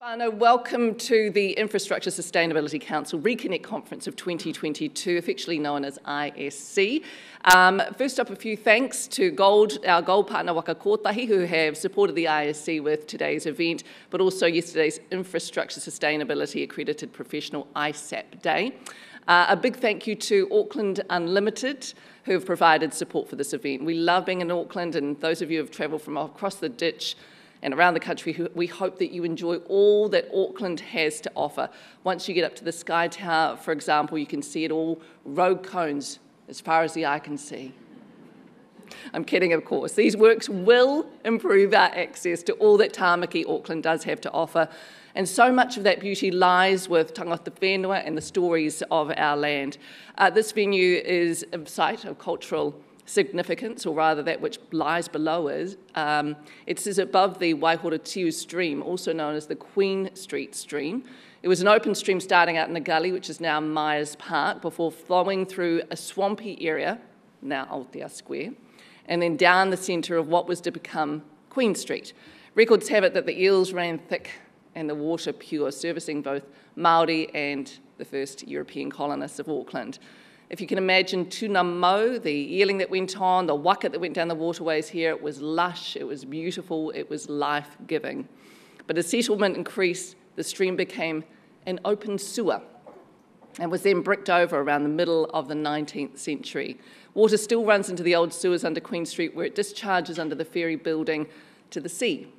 Whānau, welcome to the Infrastructure Sustainability Council Reconnect Conference of 2022, affectionately known as ISC. Um, first up, a few thanks to Gold, our Gold partner Waka Kotahi, who have supported the ISC with today's event, but also yesterday's Infrastructure Sustainability Accredited Professional ISAP Day. Uh, a big thank you to Auckland Unlimited, who have provided support for this event. We love being in Auckland, and those of you who have travelled from across the ditch and around the country, we hope that you enjoy all that Auckland has to offer. Once you get up to the Sky Tower, for example, you can see it all road cones as far as the eye can see. I'm kidding, of course. These works will improve our access to all that Tāmaki Auckland does have to offer. And so much of that beauty lies with Tangata Whenua and the stories of our land. Uh, this venue is a site of cultural significance, or rather that which lies below it. Um, it is above the Waihorotiu stream, also known as the Queen Street stream. It was an open stream starting out in the gully, which is now Myers Park, before flowing through a swampy area, now Aotea Square, and then down the centre of what was to become Queen Street. Records have it that the eels ran thick and the water pure, servicing both Māori and the first European colonists of Auckland. If you can imagine Tunamo, the eeling that went on, the waka that went down the waterways here, it was lush, it was beautiful, it was life giving. But as settlement increased, the stream became an open sewer and was then bricked over around the middle of the 19th century. Water still runs into the old sewers under Queen Street where it discharges under the ferry building to the sea.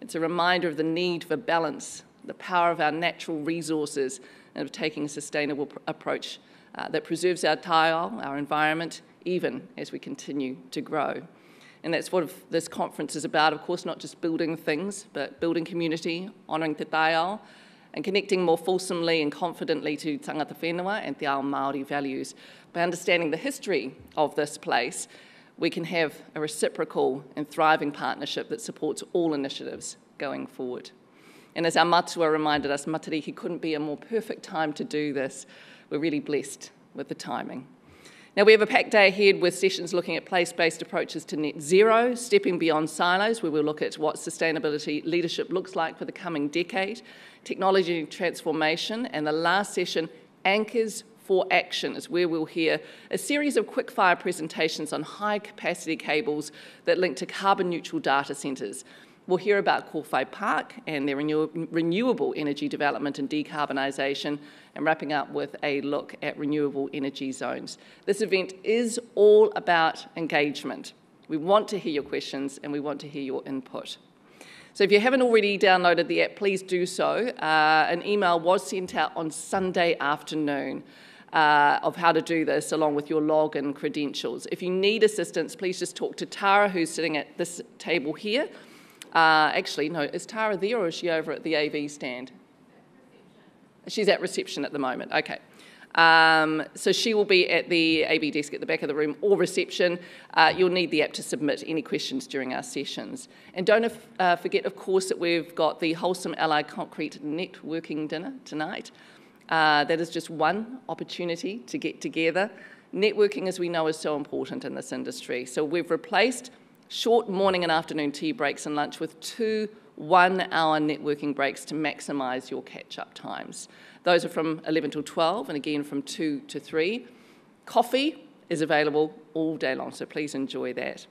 It's a reminder of the need for balance, the power of our natural resources, and of taking a sustainable approach uh, that preserves our taiao, our environment, even as we continue to grow. And that's what this conference is about, of course, not just building things, but building community, honouring te taiao, and connecting more fulsomely and confidently to tangata whenua and te ao Māori values. By understanding the history of this place, we can have a reciprocal and thriving partnership that supports all initiatives going forward. And as our matua reminded us, Matariki couldn't be a more perfect time to do this we're really blessed with the timing. Now, we have a packed day ahead with sessions looking at place based approaches to net zero, stepping beyond silos, where we'll look at what sustainability leadership looks like for the coming decade, technology transformation, and the last session, anchors for action, is where we'll hear a series of quick-fire presentations on high capacity cables that link to carbon neutral data centres. We'll hear about Kowhai Park and their renew renewable energy development and decarbonisation, and wrapping up with a look at renewable energy zones. This event is all about engagement. We want to hear your questions and we want to hear your input. So if you haven't already downloaded the app, please do so. Uh, an email was sent out on Sunday afternoon. Uh, of how to do this along with your login credentials. If you need assistance, please just talk to Tara, who's sitting at this table here, uh, actually, no, is Tara there or is she over at the AV stand? She's at reception at the moment, okay. Um, so she will be at the AV desk at the back of the room or reception. Uh, you'll need the app to submit any questions during our sessions. And don't uh, forget, of course, that we've got the Wholesome Allied Concrete networking dinner tonight. Uh, that is just one opportunity to get together. Networking, as we know, is so important in this industry. So we've replaced short morning and afternoon tea breaks and lunch with two one hour networking breaks to maximise your catch up times. Those are from 11 till 12 and again from 2 to 3. Coffee is available all day long, so please enjoy that.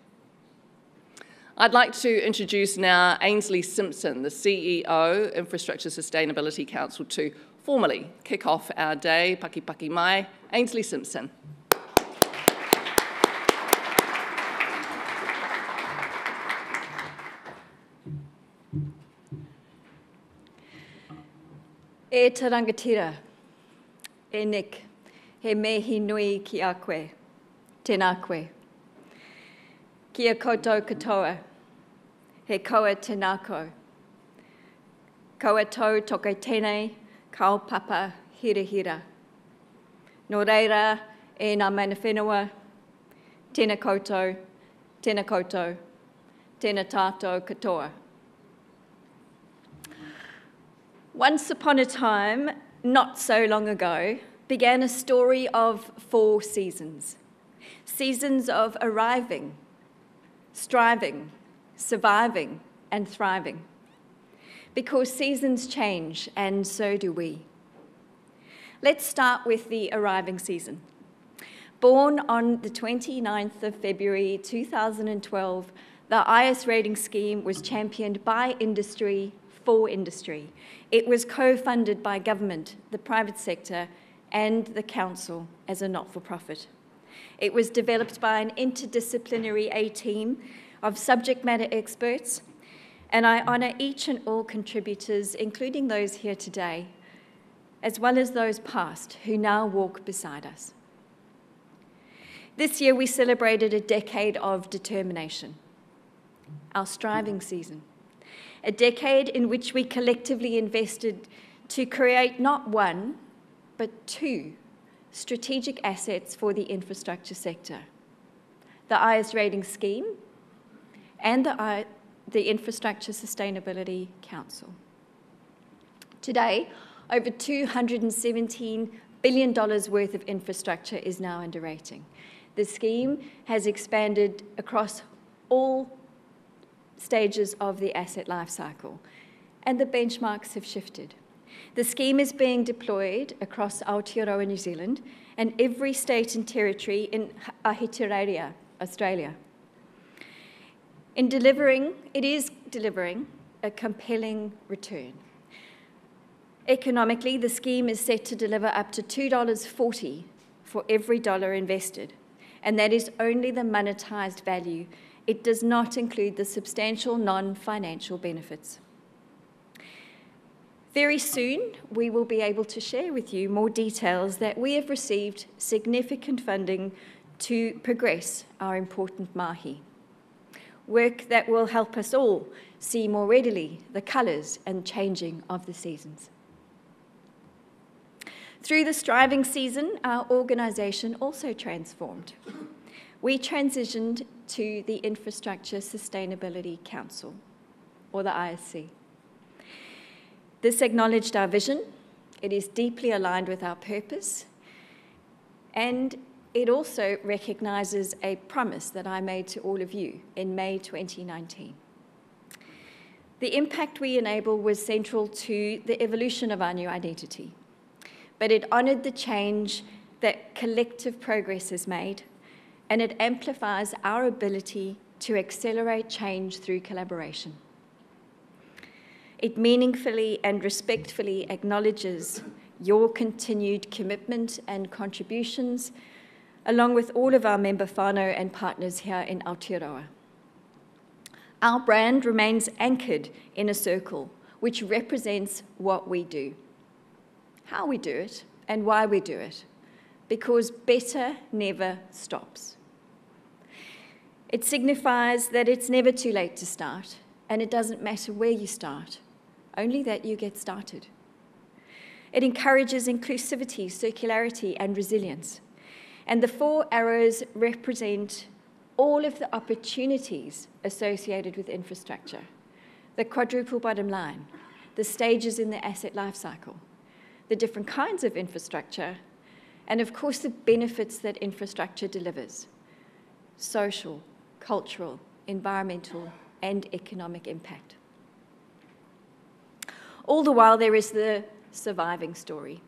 I'd like to introduce now Ainsley Simpson, the CEO, Infrastructure Sustainability Council, to formally kick off our day. Paki Paki Mai, Ainsley Simpson. E te rangatira, e Nick, he mehi nui ki a koe, tēnā koe. Kia koutou katoa, he koa tēnā koe. Koa tau toke tēnei, kau papa hira hira. Nō reira, e nā mana whenua, tēnā koutou, tēnā koutou, tēnā tātou katoa. Once upon a time, not so long ago, began a story of four seasons seasons of arriving, striving, surviving, and thriving. because seasons change and so do we. Let's start with the arriving season. Born on the 29th of February 2012, the IS rating scheme was championed by industry for industry. It was co-funded by government, the private sector, and the council as a not-for-profit. It was developed by an interdisciplinary A-team of subject matter experts, and I honour each and all contributors, including those here today, as well as those past who now walk beside us. This year we celebrated a decade of determination, our striving season, a decade in which we collectively invested to create not one, but two strategic assets for the infrastructure sector. The IS rating scheme and the, I, the Infrastructure Sustainability Council. Today, over $217 billion worth of infrastructure is now under rating. The scheme has expanded across all stages of the asset life cycle, and the benchmarks have shifted. The scheme is being deployed across Aotearoa, New Zealand, and every state and territory in Ahitereiria, Australia. In delivering, it is delivering a compelling return. Economically, the scheme is set to deliver up to $2.40 for every dollar invested, and that is only the monetized value. It does not include the substantial non-financial benefits. Very soon, we will be able to share with you more details that we have received significant funding to progress our important mahi. Work that will help us all see more readily the colours and changing of the seasons. Through the striving season, our organisation also transformed. We transitioned to the Infrastructure Sustainability Council, or the ISC. This acknowledged our vision, it is deeply aligned with our purpose, and it also recognises a promise that I made to all of you in May 2019. The impact we enable was central to the evolution of our new identity, but it honoured the change that collective progress has made, and it amplifies our ability to accelerate change through collaboration. It meaningfully and respectfully acknowledges your continued commitment and contributions, along with all of our member whānau and partners here in Aotearoa. Our brand remains anchored in a circle, which represents what we do, how we do it, and why we do it, because better never stops. It signifies that it's never too late to start, and it doesn't matter where you start only that you get started. It encourages inclusivity, circularity, and resilience. And the four arrows represent all of the opportunities associated with infrastructure. The quadruple bottom line, the stages in the asset life cycle, the different kinds of infrastructure, and of course the benefits that infrastructure delivers. Social, cultural, environmental, and economic impact. All the while, there is the surviving story.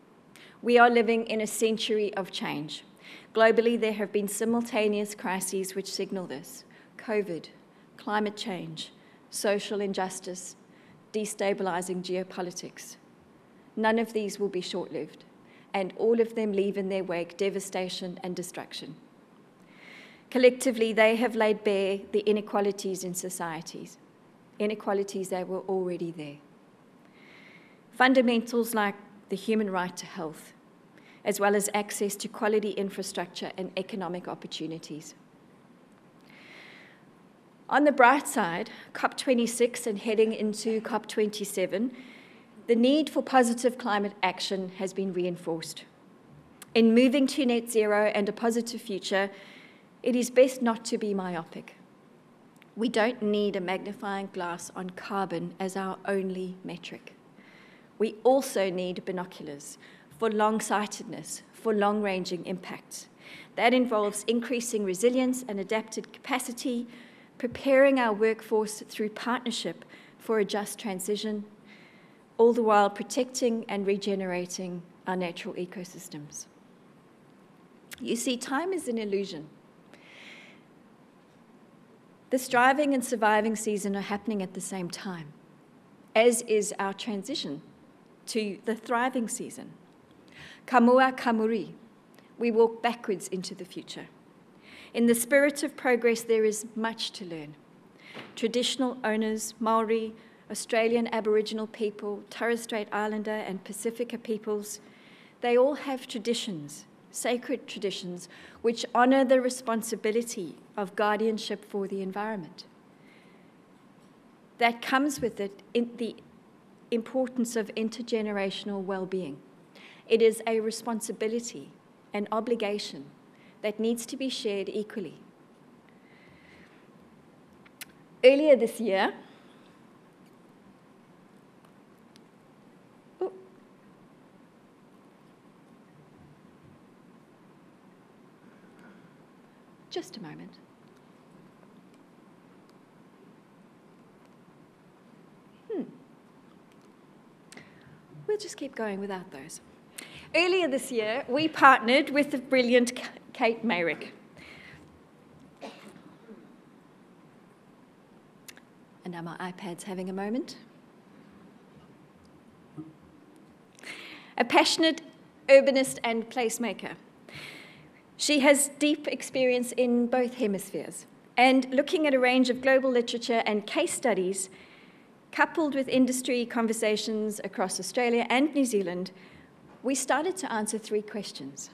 We are living in a century of change. Globally, there have been simultaneous crises which signal this COVID, climate change, social injustice, destabilizing geopolitics. None of these will be short lived, and all of them leave in their wake devastation and destruction. Collectively, they have laid bare the inequalities in societies, inequalities that were already there fundamentals like the human right to health, as well as access to quality infrastructure and economic opportunities. On the bright side, COP26 and heading into COP27, the need for positive climate action has been reinforced. In moving to net zero and a positive future, it is best not to be myopic. We don't need a magnifying glass on carbon as our only metric we also need binoculars for long-sightedness, for long-ranging impact. That involves increasing resilience and adapted capacity, preparing our workforce through partnership for a just transition, all the while protecting and regenerating our natural ecosystems. You see, time is an illusion. The striving and surviving season are happening at the same time, as is our transition to the thriving season. Kamua kamuri, we walk backwards into the future. In the spirit of progress, there is much to learn. Traditional owners, Maori, Australian Aboriginal people, Torres Strait Islander, and Pacifica peoples, they all have traditions, sacred traditions, which honour the responsibility of guardianship for the environment. That comes with it in the importance of intergenerational well being. It is a responsibility, an obligation that needs to be shared equally. Earlier this year, oh, Just a moment. We'll just keep going without those. Earlier this year, we partnered with the brilliant Kate Meyrick. And now my iPad's having a moment. A passionate urbanist and placemaker. She has deep experience in both hemispheres, and looking at a range of global literature and case studies, coupled with industry conversations across Australia and New Zealand, we started to answer three questions.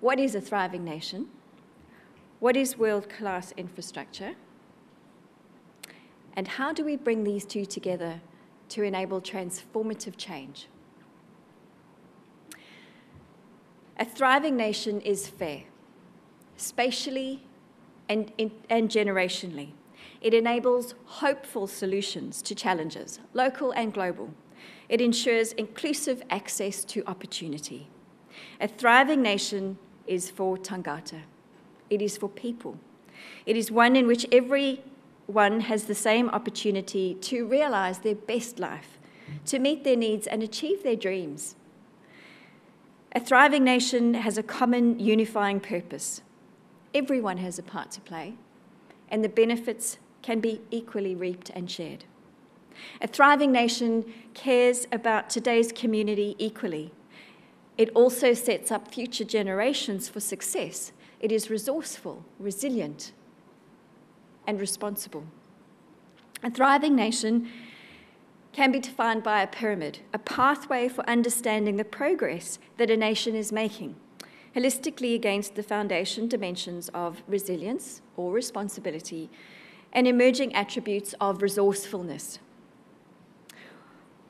What is a thriving nation? What is world class infrastructure? And how do we bring these two together to enable transformative change? A thriving nation is fair, spatially and, and generationally. It enables hopeful solutions to challenges, local and global. It ensures inclusive access to opportunity. A thriving nation is for tangata. It is for people. It is one in which everyone has the same opportunity to realize their best life, to meet their needs and achieve their dreams. A thriving nation has a common unifying purpose. Everyone has a part to play, and the benefits can be equally reaped and shared. A thriving nation cares about today's community equally. It also sets up future generations for success. It is resourceful, resilient, and responsible. A thriving nation can be defined by a pyramid, a pathway for understanding the progress that a nation is making, holistically against the foundation dimensions of resilience or responsibility and emerging attributes of resourcefulness.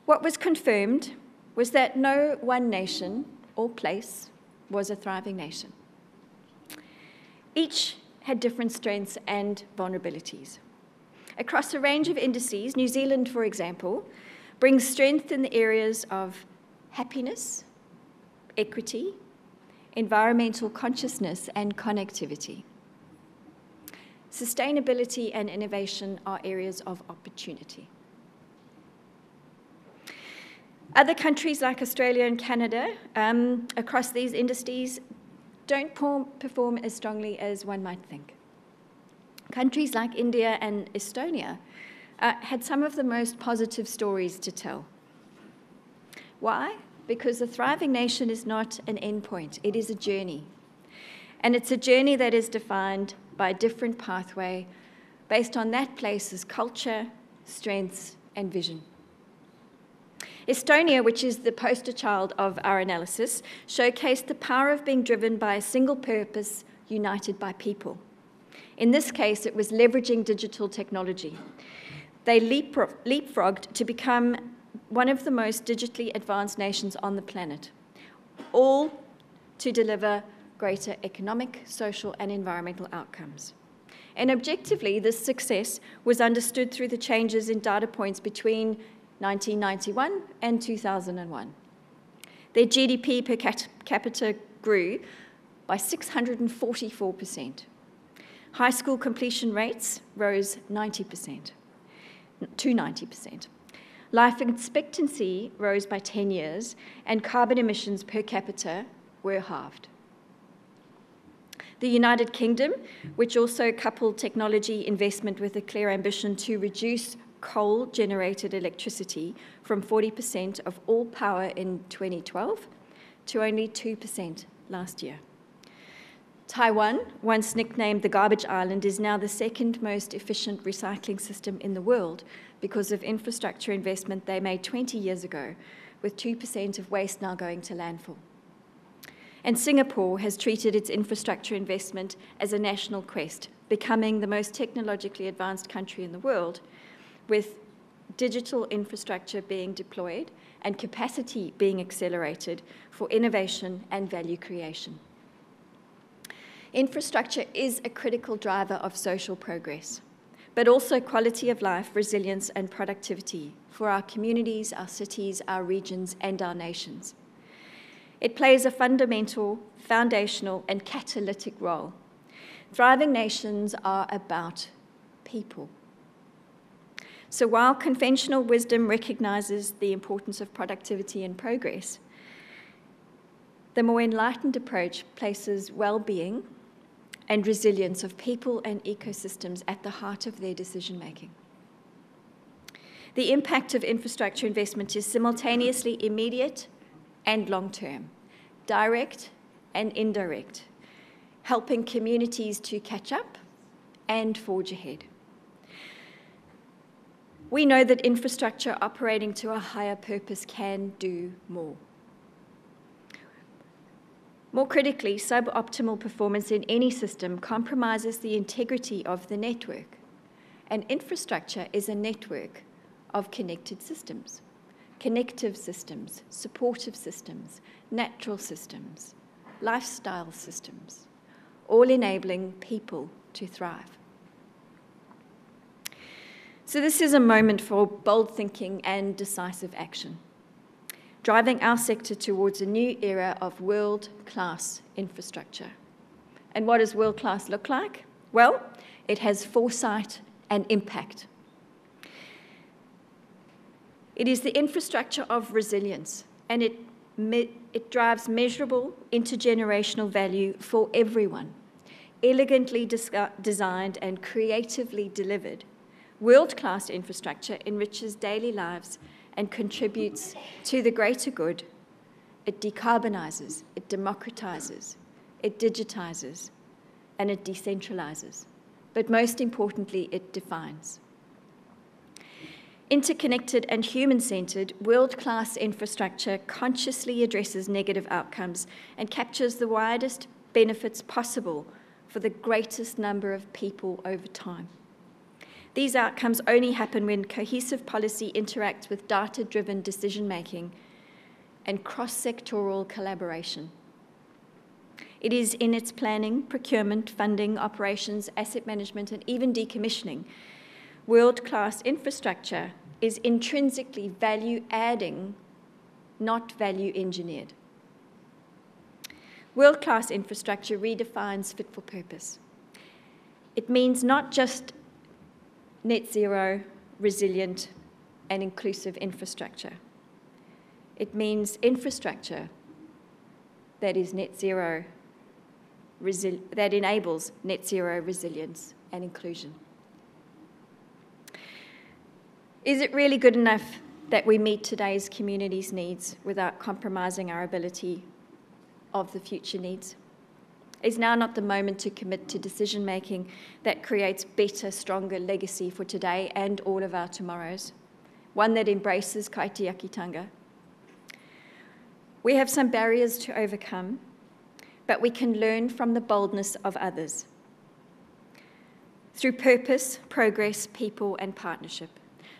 What was confirmed was that no one nation or place was a thriving nation. Each had different strengths and vulnerabilities. Across a range of indices, New Zealand, for example, brings strength in the areas of happiness, equity, environmental consciousness, and connectivity. Sustainability and innovation are areas of opportunity. Other countries like Australia and Canada um, across these industries don't perform as strongly as one might think. Countries like India and Estonia uh, had some of the most positive stories to tell. Why? Because a thriving nation is not an endpoint, it is a journey. And it's a journey that is defined by a different pathway based on that place's culture, strengths, and vision. Estonia, which is the poster child of our analysis, showcased the power of being driven by a single purpose united by people. In this case, it was leveraging digital technology. They leapfrogged to become one of the most digitally advanced nations on the planet, all to deliver greater economic, social, and environmental outcomes. And objectively, this success was understood through the changes in data points between 1991 and 2001. Their GDP per capita grew by 644%. High school completion rates rose 90%. to 90%. Life expectancy rose by 10 years, and carbon emissions per capita were halved. The United Kingdom, which also coupled technology investment with a clear ambition to reduce coal generated electricity from 40% of all power in 2012 to only 2% last year. Taiwan, once nicknamed the garbage island, is now the second most efficient recycling system in the world because of infrastructure investment they made 20 years ago, with 2% of waste now going to landfill. And Singapore has treated its infrastructure investment as a national quest, becoming the most technologically advanced country in the world, with digital infrastructure being deployed and capacity being accelerated for innovation and value creation. Infrastructure is a critical driver of social progress, but also quality of life, resilience, and productivity for our communities, our cities, our regions, and our nations. It plays a fundamental, foundational, and catalytic role. Thriving nations are about people. So while conventional wisdom recognizes the importance of productivity and progress, the more enlightened approach places well being and resilience of people and ecosystems at the heart of their decision making. The impact of infrastructure investment is simultaneously immediate and long term, direct and indirect, helping communities to catch up and forge ahead. We know that infrastructure operating to a higher purpose can do more. More critically, suboptimal performance in any system compromises the integrity of the network. And infrastructure is a network of connected systems, connective systems, supportive systems, natural systems, lifestyle systems, all enabling people to thrive. So, this is a moment for bold thinking and decisive action driving our sector towards a new era of world class infrastructure. And what does world class look like? Well, it has foresight and impact. It is the infrastructure of resilience, and it, it drives measurable intergenerational value for everyone. Elegantly designed and creatively delivered, world class infrastructure enriches daily lives and contributes to the greater good, it decarbonizes, it democratizes, it digitizes, and it decentralizes. But most importantly, it defines. Interconnected and human centered, world class infrastructure consciously addresses negative outcomes and captures the widest benefits possible for the greatest number of people over time. These outcomes only happen when cohesive policy interacts with data driven decision making and cross sectoral collaboration. It is in its planning, procurement, funding, operations, asset management, and even decommissioning. World class infrastructure is intrinsically value adding, not value engineered. World class infrastructure redefines fit for purpose. It means not just net zero, resilient, and inclusive infrastructure. It means infrastructure that is net zero, that enables net zero resilience and inclusion. Is it really good enough that we meet today's community's needs without compromising our ability of the future needs? Is now not the moment to commit to decision making that creates better, stronger legacy for today and all of our tomorrows? One that embraces kaitiakitanga. We have some barriers to overcome, but we can learn from the boldness of others through purpose, progress, people, and partnership.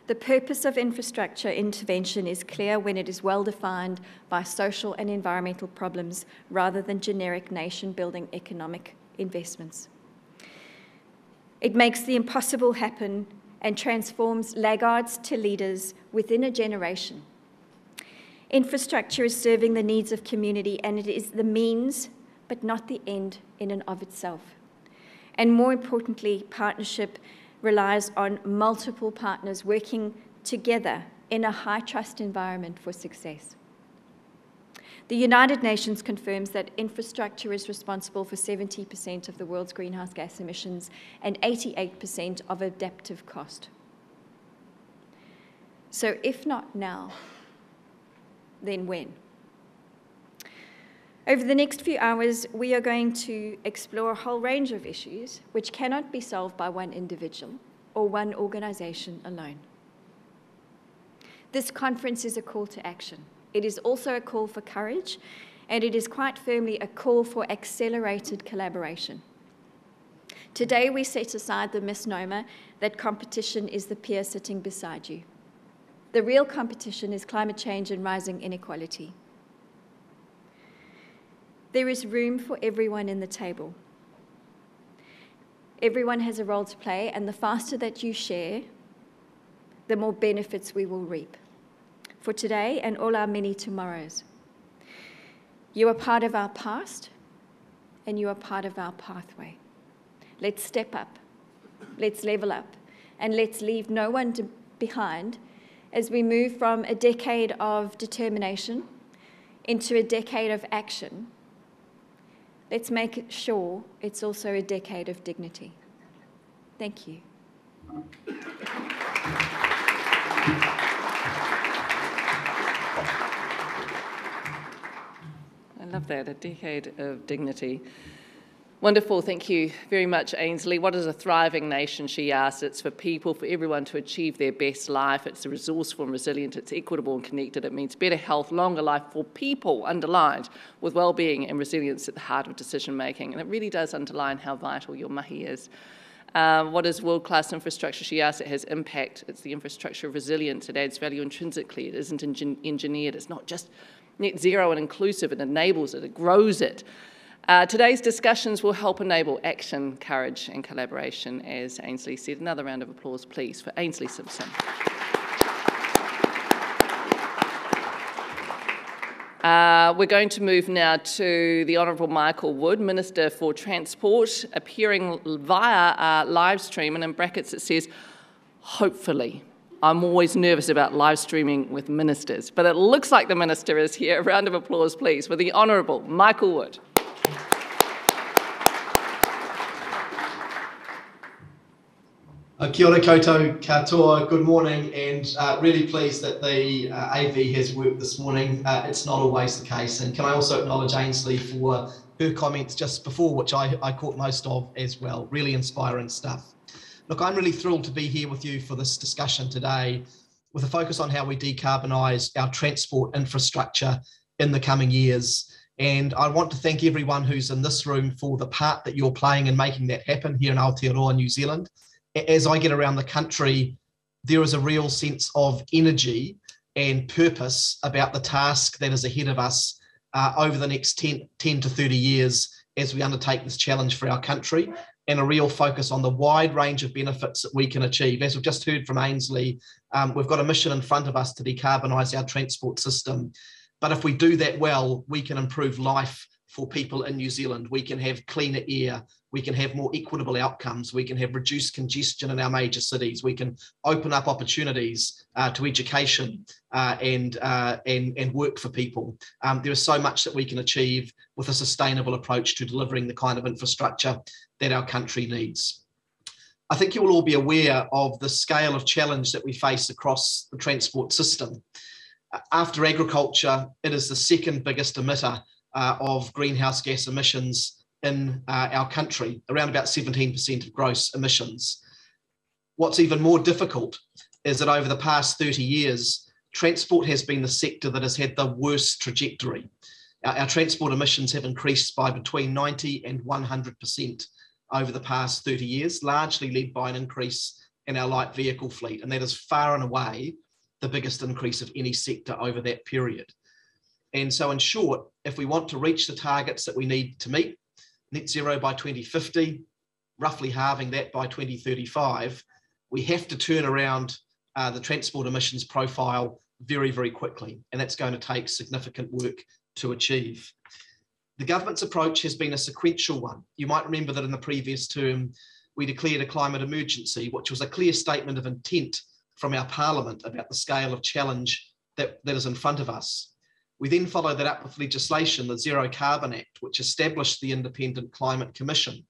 The purpose of infrastructure intervention is clear when it is well defined by social and environmental problems rather than generic nation building economic investments. It makes the impossible happen and transforms laggards to leaders within a generation. Infrastructure is serving the needs of community and it is the means, but not the end in and of itself. And more importantly, partnership relies on multiple partners working together in a high trust environment for success. The United Nations confirms that infrastructure is responsible for 70% of the world's greenhouse gas emissions and 88% of adaptive cost. So, if not now, then when? Over the next few hours, we are going to explore a whole range of issues which cannot be solved by one individual or one organisation alone. This conference is a call to action. It is also a call for courage, and it is quite firmly a call for accelerated collaboration. Today, we set aside the misnomer that competition is the peer sitting beside you. The real competition is climate change and rising inequality. There is room for everyone in the table. Everyone has a role to play, and the faster that you share, the more benefits we will reap for today and all our many tomorrows. You are part of our past and you are part of our pathway. Let's step up, let's level up, and let's leave no one to, behind as we move from a decade of determination into a decade of action. Let's make sure it's also a decade of dignity. Thank you. I love that, a decade of dignity. Wonderful, thank you very much, Ainsley. What is a thriving nation? She asks. It's for people, for everyone to achieve their best life. It's resourceful and resilient. It's equitable and connected. It means better health, longer life for people, underlined, with well-being and resilience at the heart of decision making. And it really does underline how vital your mahi is. Um, what is world-class infrastructure? She asks. It has impact. It's the infrastructure of resilience. It adds value intrinsically. It isn't engineered. It's not just net zero and inclusive, it enables it, it grows it. Uh, today's discussions will help enable action, courage, and collaboration, as Ainsley said. Another round of applause, please, for Ainsley Simpson. Uh, we're going to move now to the Honourable Michael Wood, Minister for Transport, appearing via uh, live stream, and in brackets it says, hopefully. I'm always nervous about live streaming with ministers, but it looks like the minister is here. A round of applause, please, for the Honourable Michael Wood. Uh, kia ora koutou katoa, good morning, and uh, really pleased that the uh, AV has worked this morning. Uh, it's not always the case. And can I also acknowledge Ainsley for her comments just before, which I, I caught most of as well. Really inspiring stuff. Look, I'm really thrilled to be here with you for this discussion today with a focus on how we decarbonise our transport infrastructure in the coming years. And I want to thank everyone who's in this room for the part that you're playing in making that happen here in Aotearoa, New Zealand. As I get around the country, there is a real sense of energy and purpose about the task that is ahead of us uh, over the next 10, 10 to 30 years as we undertake this challenge for our country and a real focus on the wide range of benefits that we can achieve. As we've just heard from Ainsley, um, we've got a mission in front of us to decarbonise our transport system. But if we do that well, we can improve life for people in New Zealand. We can have cleaner air. We can have more equitable outcomes. We can have reduced congestion in our major cities. We can open up opportunities uh, to education uh, and, uh, and, and work for people. Um, there is so much that we can achieve with a sustainable approach to delivering the kind of infrastructure that our country needs. I think you will all be aware of the scale of challenge that we face across the transport system. After agriculture, it is the second biggest emitter uh, of greenhouse gas emissions in uh, our country, around about 17% of gross emissions. What's even more difficult is that over the past 30 years, transport has been the sector that has had the worst trajectory. Our, our transport emissions have increased by between 90 and 100% over the past 30 years, largely led by an increase in our light vehicle fleet. And that is far and away the biggest increase of any sector over that period. And so, in short, if we want to reach the targets that we need to meet, net zero by 2050, roughly halving that by 2035, we have to turn around uh, the transport emissions profile very, very quickly. And that's going to take significant work to achieve. The government's approach has been a sequential one. You might remember that in the previous term, we declared a climate emergency, which was a clear statement of intent from our Parliament about the scale of challenge that, that is in front of us. We then followed that up with legislation, the Zero Carbon Act, which established the Independent Climate Commission,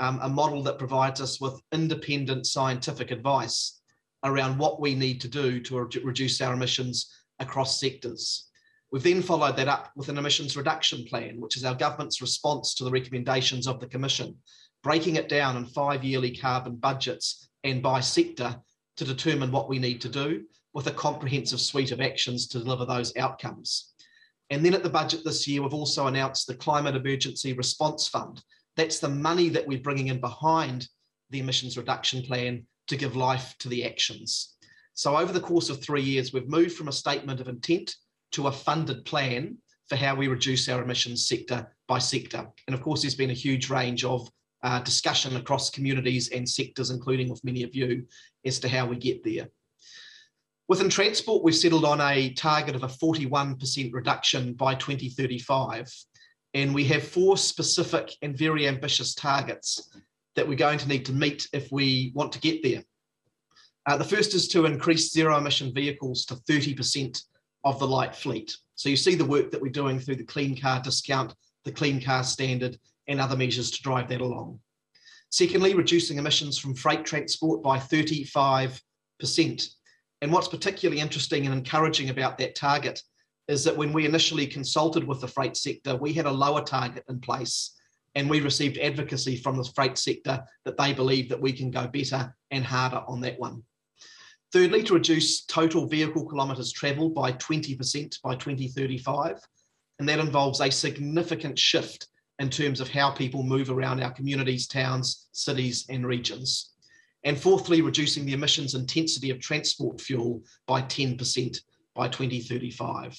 um, a model that provides us with independent scientific advice around what we need to do to re reduce our emissions across sectors. We've then followed that up with an emissions reduction plan, which is our government's response to the recommendations of the Commission, breaking it down in five yearly carbon budgets and by sector to determine what we need to do with a comprehensive suite of actions to deliver those outcomes. And then at the budget this year, we've also announced the Climate Emergency Response Fund. That's the money that we're bringing in behind the emissions reduction plan to give life to the actions. So over the course of three years, we've moved from a statement of intent to a funded plan for how we reduce our emissions sector by sector. And of course, there's been a huge range of uh, discussion across communities and sectors, including with many of you, as to how we get there. Within transport, we've settled on a target of a 41% reduction by 2035. And we have four specific and very ambitious targets that we're going to need to meet if we want to get there. Uh, the first is to increase zero emission vehicles to 30% of the light fleet. So you see the work that we're doing through the Clean Car Discount, the Clean Car Standard, and other measures to drive that along. Secondly, reducing emissions from freight transport by 35%. And what's particularly interesting and encouraging about that target is that when we initially consulted with the freight sector, we had a lower target in place and we received advocacy from the freight sector that they believe that we can go better and harder on that one. Thirdly, to reduce total vehicle kilometres travelled by 20% by 2035. And that involves a significant shift in terms of how people move around our communities, towns, cities, and regions. And fourthly, reducing the emissions intensity of transport fuel by 10% by 2035.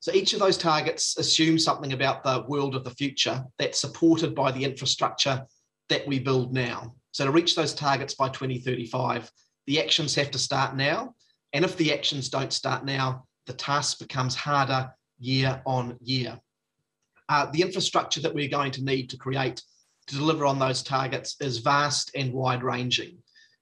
So each of those targets assumes something about the world of the future that's supported by the infrastructure that we build now. So to reach those targets by 2035, the actions have to start now. And if the actions don't start now, the task becomes harder year on year. Uh, the infrastructure that we're going to need to create to deliver on those targets is vast and wide ranging.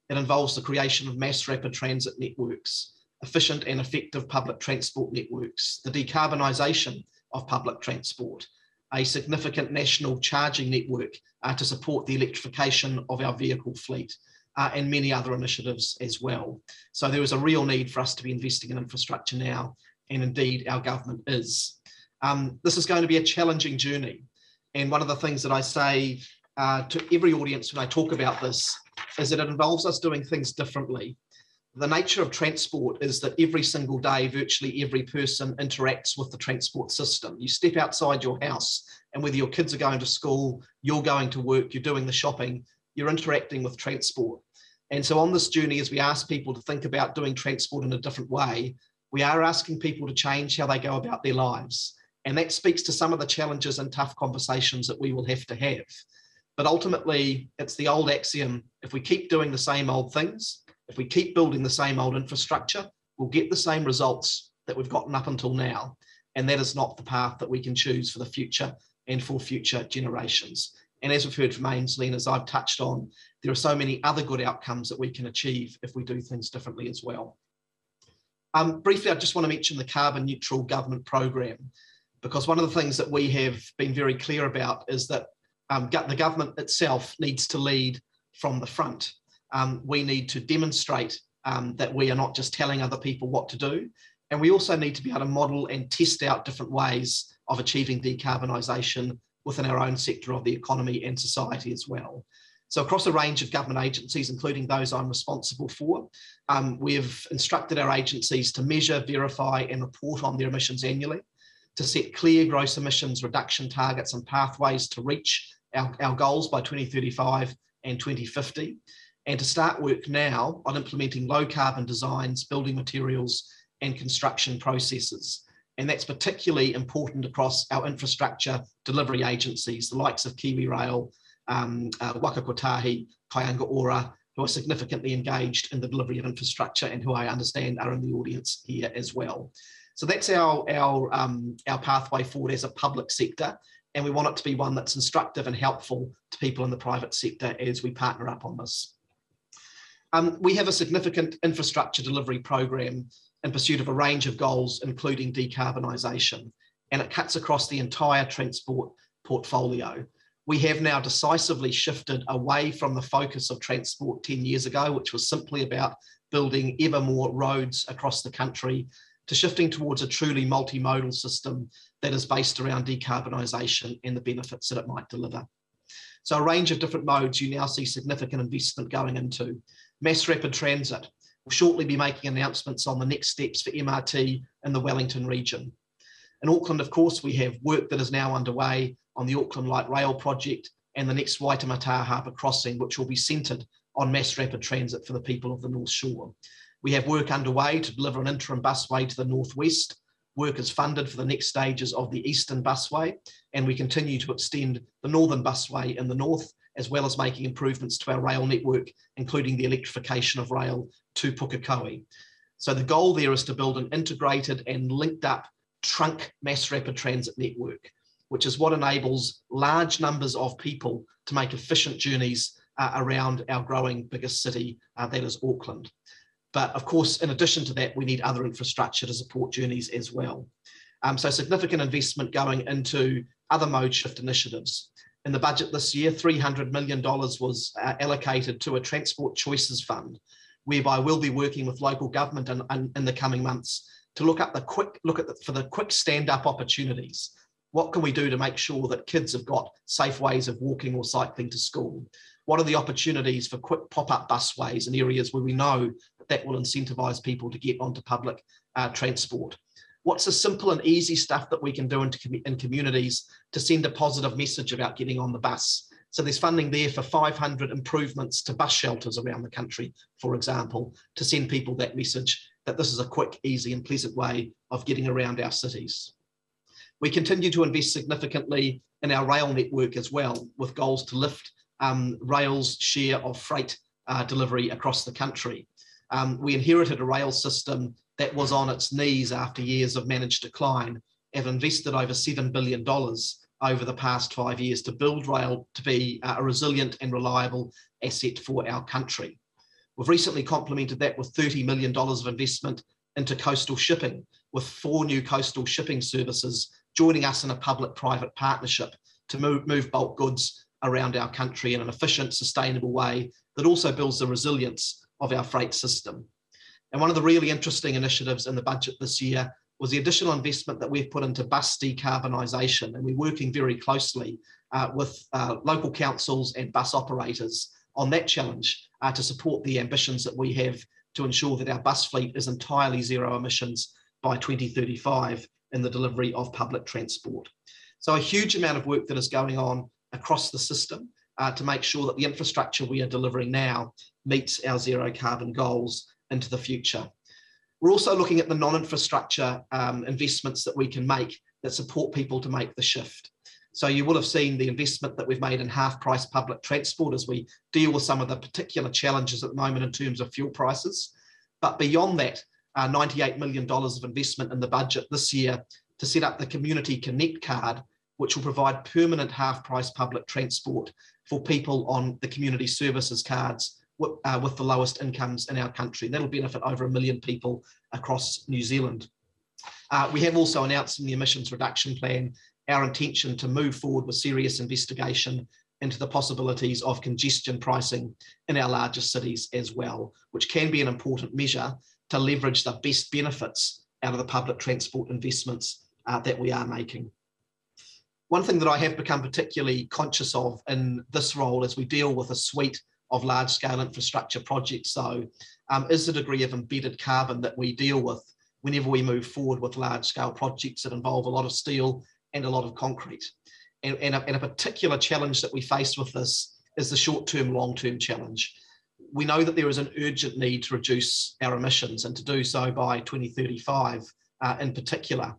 It involves the creation of mass rapid transit networks, efficient and effective public transport networks, the decarbonisation of public transport, a significant national charging network uh, to support the electrification of our vehicle fleet, uh, and many other initiatives as well. So there is a real need for us to be investing in infrastructure now, and indeed our government is. Um, this is going to be a challenging journey. And one of the things that I say uh, to every audience when I talk about this is that it involves us doing things differently. The nature of transport is that every single day, virtually every person interacts with the transport system. You step outside your house, and whether your kids are going to school, you're going to work, you're doing the shopping, you're interacting with transport. And so, on this journey, as we ask people to think about doing transport in a different way, we are asking people to change how they go about their lives. And that speaks to some of the challenges and tough conversations that we will have to have. But ultimately, it's the old axiom if we keep doing the same old things, if we keep building the same old infrastructure, we'll get the same results that we've gotten up until now. And that is not the path that we can choose for the future and for future generations. And as we've heard from Ainsley, and as I've touched on, there are so many other good outcomes that we can achieve if we do things differently as well. Um, briefly, I just want to mention the carbon neutral government program because one of the things that we have been very clear about is that um, the government itself needs to lead from the front. Um, we need to demonstrate um, that we are not just telling other people what to do, and we also need to be able to model and test out different ways of achieving decarbonisation within our own sector of the economy and society as well. So across a range of government agencies, including those I'm responsible for, um, we've instructed our agencies to measure, verify and report on their emissions annually to set clear gross emissions reduction targets and pathways to reach our, our goals by 2035 and 2050, and to start work now on implementing low carbon designs, building materials, and construction processes. And that's particularly important across our infrastructure delivery agencies, the likes of KiwiRail, um, uh, Waka Kotahi, Kāinga Ora, who are significantly engaged in the delivery of infrastructure and who I understand are in the audience here as well. So that's our, our, um, our pathway forward as a public sector. and we want it to be one that's instructive and helpful to people in the private sector as we partner up on this. Um, we have a significant infrastructure delivery program in pursuit of a range of goals, including decarbonisation, and it cuts across the entire transport portfolio. We have now decisively shifted away from the focus of transport 10 years ago, which was simply about building ever more roads across the country, to shifting towards a truly multimodal system that is based around decarbonisation and the benefits that it might deliver. So a range of different modes you now see significant investment going into. Mass rapid transit will shortly be making announcements on the next steps for MRT in the Wellington region. In Auckland, of course, we have work that is now underway on the Auckland Light Rail project and the next Waitemata Harbour crossing, which will be centred on mass rapid transit for the people of the North Shore. We have work underway to deliver an interim busway to the northwest. Work is funded for the next stages of the Eastern Busway, and we continue to extend the Northern Busway in the north, as well as making improvements to our rail network, including the electrification of rail to Pukekohe. So the goal there is to build an integrated and linked up trunk mass rapid transit network, which is what enables large numbers of people to make efficient journeys uh, around our growing biggest city, uh, that is Auckland. But of course, in addition to that, we need other infrastructure to support journeys as well. Um, so significant investment going into other mode shift initiatives. In the budget this year, $300 million was uh, allocated to a transport choices fund, whereby we'll be working with local government in, in, in the coming months to look at the quick look at the, for the quick stand up opportunities. What can we do to make sure that kids have got safe ways of walking or cycling to school? What are the opportunities for quick pop up busways in areas where we know that will incentivize people to get onto public uh, transport. What's the simple and easy stuff that we can do in, in communities to send a positive message about getting on the bus? So there's funding there for 500 improvements to bus shelters around the country, for example, to send people that message that this is a quick, easy and pleasant way of getting around our cities. We continue to invest significantly in our rail network as well, with goals to lift um, rail's share of freight uh, delivery across the country. Um, we inherited a rail system that was on its knees after years of managed decline, have invested over $7 billion over the past five years to build rail to be a resilient and reliable asset for our country. We've recently complemented that with $30 million of investment into coastal shipping, with four new coastal shipping services joining us in a public private partnership to move, move bulk goods around our country in an efficient, sustainable way that also builds the resilience of our freight system. And one of the really interesting initiatives in the budget this year was the additional investment that we've put into bus decarbonisation. And we're working very closely uh, with uh, local councils and bus operators on that challenge uh, to support the ambitions that we have to ensure that our bus fleet is entirely zero emissions by 2035 in the delivery of public transport. So a huge amount of work that is going on across the system uh, to make sure that the infrastructure we are delivering now meets our zero carbon goals into the future. We're also looking at the non-infrastructure um, investments that we can make that support people to make the shift. So you will have seen the investment that we've made in half price public transport as we deal with some of the particular challenges at the moment in terms of fuel prices. But beyond that, uh, $98 million of investment in the budget this year to set up the Community Connect card, which will provide permanent half price public transport for people on the community services cards uh, with the lowest incomes in our country. That'll benefit over a million people across New Zealand. Uh, we have also announced in the emissions reduction plan our intention to move forward with serious investigation into the possibilities of congestion pricing in our largest cities as well, which can be an important measure to leverage the best benefits out of the public transport investments uh, that we are making. One thing that I have become particularly conscious of in this role as we deal with a suite of large scale infrastructure projects, though, um, is the degree of embedded carbon that we deal with whenever we move forward with large scale projects that involve a lot of steel and a lot of concrete. And, and, a, and a particular challenge that we face with this is the short term, long term challenge. We know that there is an urgent need to reduce our emissions and to do so by 2035 uh, in particular.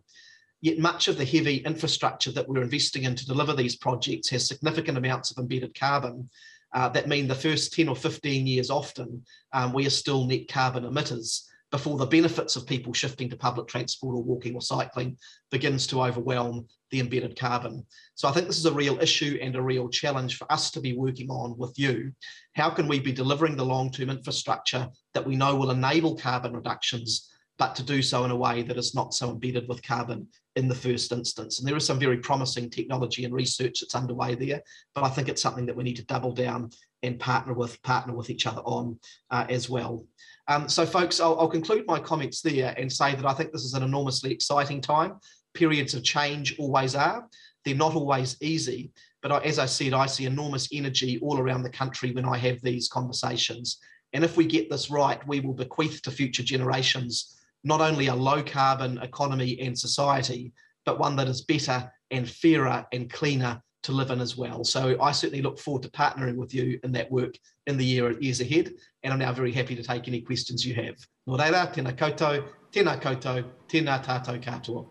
Yet much of the heavy infrastructure that we're investing in to deliver these projects has significant amounts of embedded carbon uh, that mean the first 10 or 15 years often um, we are still net carbon emitters before the benefits of people shifting to public transport or walking or cycling begins to overwhelm the embedded carbon. So I think this is a real issue and a real challenge for us to be working on with you. How can we be delivering the long-term infrastructure that we know will enable carbon reductions, but to do so in a way that is not so embedded with carbon in the first instance. And there is some very promising technology and research that's underway there, but I think it's something that we need to double down and partner with partner with each other on uh, as well. Um, so, folks, I'll, I'll, conclude my comments there and say that I think this is an enormously exciting time. Periods of change always are. They're not always easy, but as I said, I see enormous energy all around the country when I have these conversations. And if we get this right, we will bequeath to future generations not only a low carbon economy and society, but one that is better and fairer and cleaner to live in as well. So I certainly look forward to partnering with you in that work in the year, years ahead. And I'm now very happy to take any questions you have. Nō reira, tēnā koutou, tēnā koutou, tēnā tātou katoa.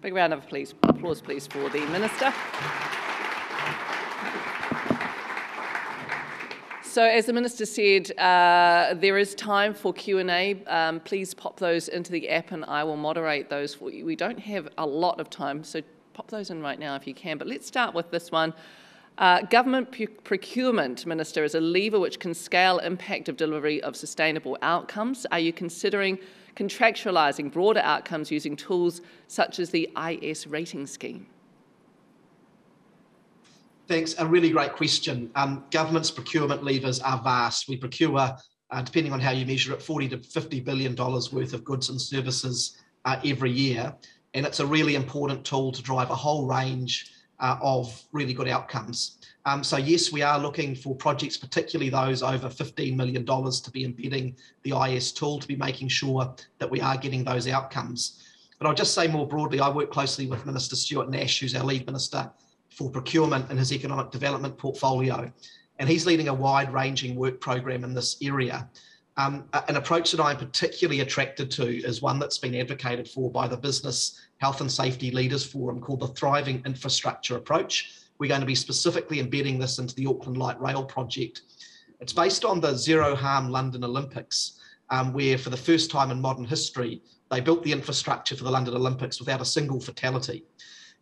Big round of please, applause, please, for the Minister. So, as the Minister said, uh, there is time for Q&A. Um, please pop those into the app and I will moderate those for you. We don't have a lot of time, so pop those in right now if you can. But let's start with this one. Uh, government procurement, Minister, is a lever which can scale impact of delivery of sustainable outcomes. Are you considering contractualising broader outcomes using tools such as the IS rating scheme? Thanks. A really great question. Um, government's procurement levers are vast. We procure, uh, depending on how you measure it, 40 to 50 billion dollars worth of goods and services uh, every year and it's a really important tool to drive a whole range uh, of really good outcomes. Um, so yes, we are looking for projects, particularly those over $15 million to be embedding the IS tool to be making sure that we are getting those outcomes. But I'll just say more broadly, I work closely with Minister Stuart Nash, who's our lead minister for procurement in his economic development portfolio. And he's leading a wide ranging work program in this area. Um, an approach that I'm particularly attracted to is one that's been advocated for by the Business Health and Safety Leaders Forum called the Thriving Infrastructure Approach. We're going to be specifically embedding this into the Auckland Light Rail project. It's based on the Zero Harm London Olympics, um, where for the first time in modern history, they built the infrastructure for the London Olympics without a single fatality.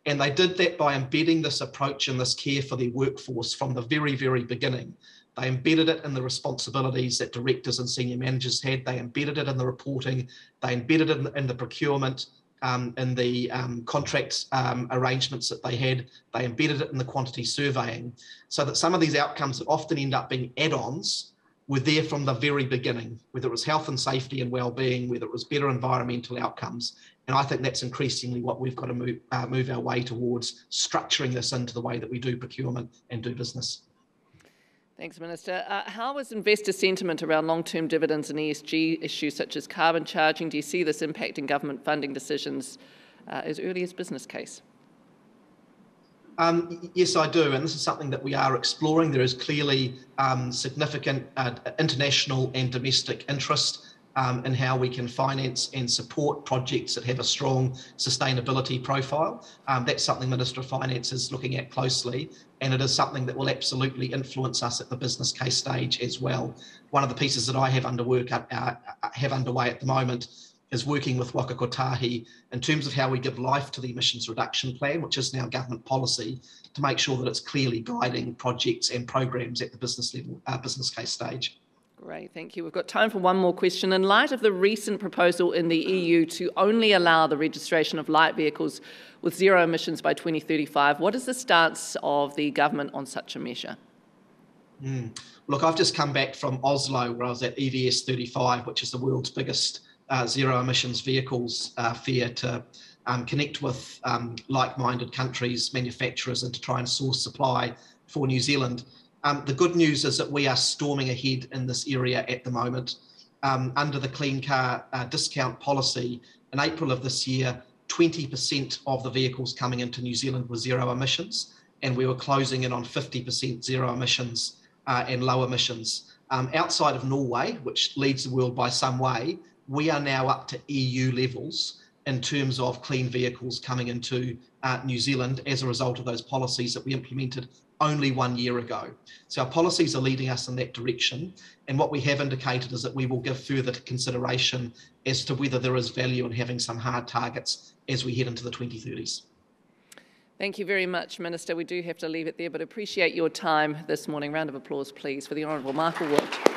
And they did that by embedding this approach and this care for their workforce from the very, very beginning. They embedded it in the responsibilities that directors and senior managers had. They embedded it in the reporting. They embedded it in the, procurement, um, in the um, contract um, arrangements that they had. They embedded it in the quantity surveying so that some of these outcomes that often end up being add-ons were there from the very beginning, whether it was health and safety and well-being, whether it was better environmental outcomes. And I think that's increasingly what we've got to move, uh, move our way towards structuring this into the way that we do procurement and do business. Thanks, Minister. Uh, how is investor sentiment around long-term dividends and ESG issues such as carbon charging? Do you see this impacting government funding decisions uh, as early as business case? Um, yes, I do, and this is something that we are exploring. There is clearly um, significant uh, international and domestic interest um, in how we can finance and support projects that have a strong sustainability profile. Um, that's something the Minister of Finance is looking at closely, and it is something that will absolutely influence us at the business case stage as well. One of the pieces that I have under work uh, uh have underway at the moment is working with Waka Kotahi in terms of how we give life to the emissions reduction plan, which is now government policy, to make sure that it's clearly guiding projects and programs at the business level, uh, business case stage. Great, thank you. We've got time for one more question. In light of the recent proposal in the EU to only allow the registration of light vehicles with zero emissions by 2035, what is the stance of the government on such a measure? Mm. Look, I've just come back from Oslo, where I was at EVS 35, which is the world's biggest uh, zero emissions vehicles uh, fair to um, connect with um, like minded countries, manufacturers, and to try and source supply for New Zealand. Um, the good news is that we are storming ahead in this area at the moment. Um, under the Clean Car uh, discount policy, in April of this year, 20% of the vehicles coming into New Zealand were zero emissions, and we were closing in on 50% zero emissions uh, and low emissions. Um, outside of Norway, which leads the world by some way, we are now up to EU levels in terms of clean vehicles coming into uh, New Zealand as a result of those policies that we implemented only one year ago. So our policies are leading us in that direction. And what we have indicated is that we will give further consideration as to whether there is value in having some hard targets as we head into the 2030s. Thank you very much, Minister. We do have to leave it there, but appreciate your time this morning. Round of applause, please, for the Honourable Michael Wood.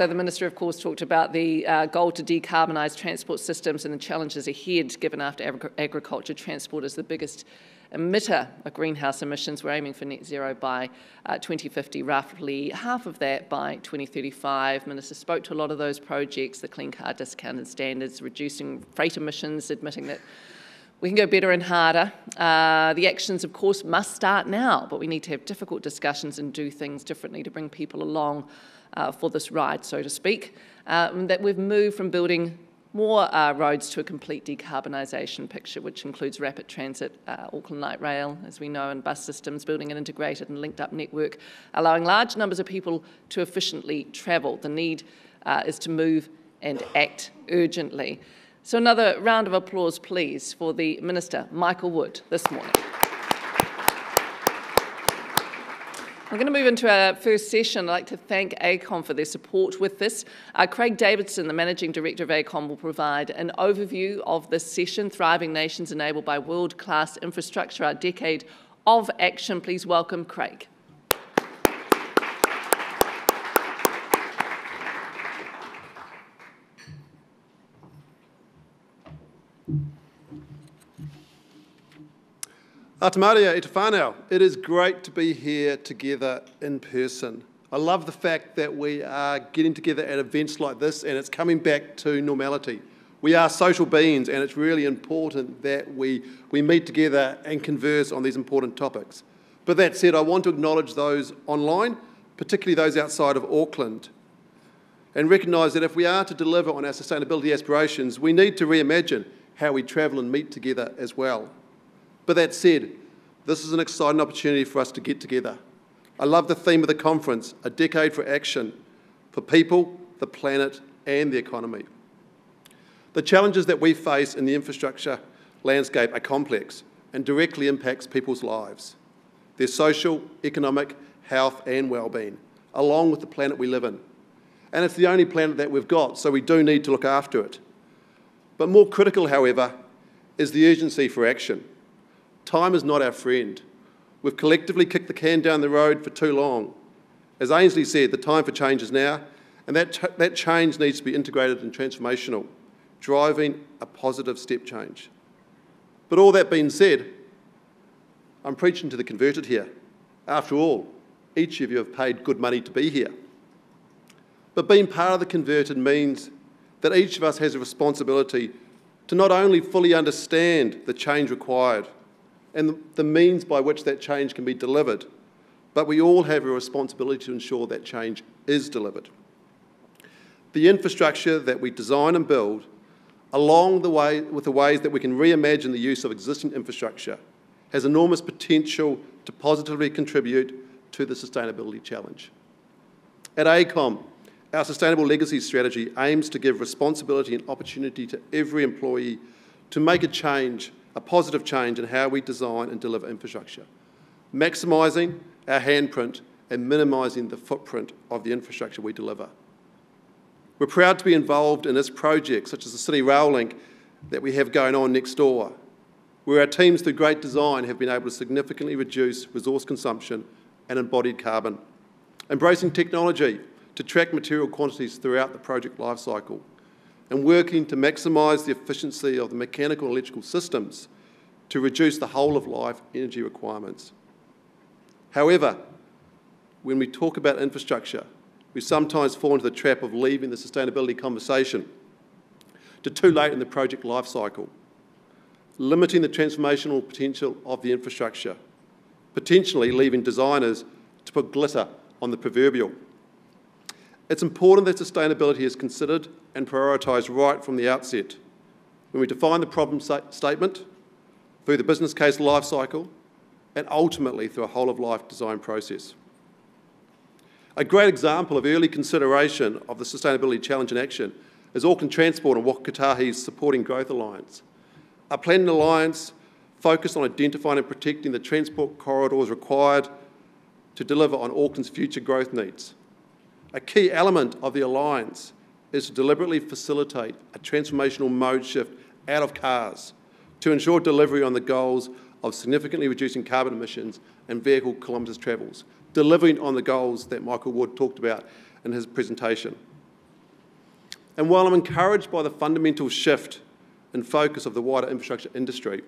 So the Minister, of course, talked about the uh, goal to decarbonise transport systems and the challenges ahead, given after agri agriculture, transport is the biggest emitter of greenhouse emissions. We're aiming for net zero by uh, 2050, roughly half of that by 2035. Minister spoke to a lot of those projects, the clean car discount and standards, reducing freight emissions, admitting that we can go better and harder. Uh, the actions, of course, must start now, but we need to have difficult discussions and do things differently to bring people along uh, for this ride, so to speak, um, that we've moved from building more uh, roads to a complete decarbonisation picture, which includes rapid transit, uh, Auckland Light Rail, as we know, and bus systems, building an integrated and linked up network, allowing large numbers of people to efficiently travel. The need uh, is to move and act urgently. So another round of applause, please, for the Minister, Michael Wood, this morning. I'm going to move into our first session. I'd like to thank AECOM for their support with this. Uh, Craig Davidson, the Managing Director of AECOM, will provide an overview of this session, Thriving Nations Enabled by World-Class Infrastructure, our decade of action. Please welcome Craig. Atamaria Itafano, it is great to be here together in person. I love the fact that we are getting together at events like this and it's coming back to normality. We are social beings and it's really important that we, we meet together and converse on these important topics. But that said, I want to acknowledge those online, particularly those outside of Auckland, and recognise that if we are to deliver on our sustainability aspirations, we need to reimagine how we travel and meet together as well. But that said, this is an exciting opportunity for us to get together. I love the theme of the conference, A Decade for Action, for people, the planet and the economy. The challenges that we face in the infrastructure landscape are complex and directly impacts people's lives, their social, economic, health and well-being, along with the planet we live in. And it's the only planet that we've got, so we do need to look after it. But more critical, however, is the urgency for action. Time is not our friend. We've collectively kicked the can down the road for too long. As Ainsley said, the time for change is now, and that, that change needs to be integrated and transformational, driving a positive step change. But all that being said, I'm preaching to the converted here. After all, each of you have paid good money to be here. But being part of the converted means that each of us has a responsibility to not only fully understand the change required, and the means by which that change can be delivered. But we all have a responsibility to ensure that change is delivered. The infrastructure that we design and build, along the way with the ways that we can reimagine the use of existing infrastructure, has enormous potential to positively contribute to the sustainability challenge. At AECOM, our Sustainable Legacy Strategy aims to give responsibility and opportunity to every employee to make a change a positive change in how we design and deliver infrastructure, maximising our handprint and minimising the footprint of the infrastructure we deliver. We're proud to be involved in this project, such as the City Rail Link that we have going on next door, where our teams through great design have been able to significantly reduce resource consumption and embodied carbon, embracing technology to track material quantities throughout the project lifecycle, and working to maximise the efficiency of the mechanical and electrical systems to reduce the whole of life energy requirements. However, when we talk about infrastructure, we sometimes fall into the trap of leaving the sustainability conversation to too late in the project life cycle, limiting the transformational potential of the infrastructure, potentially leaving designers to put glitter on the proverbial. It's important that sustainability is considered and prioritised right from the outset. When we define the problem statement, through the business case life cycle, and ultimately through a whole of life design process. A great example of early consideration of the sustainability challenge in action is Auckland Transport and Waka Kotahi's Supporting Growth Alliance, a planned alliance focused on identifying and protecting the transport corridors required to deliver on Auckland's future growth needs. A key element of the alliance is to deliberately facilitate a transformational mode shift out of cars to ensure delivery on the goals of significantly reducing carbon emissions and vehicle kilometres travels, delivering on the goals that Michael Wood talked about in his presentation. And while I'm encouraged by the fundamental shift in focus of the wider infrastructure industry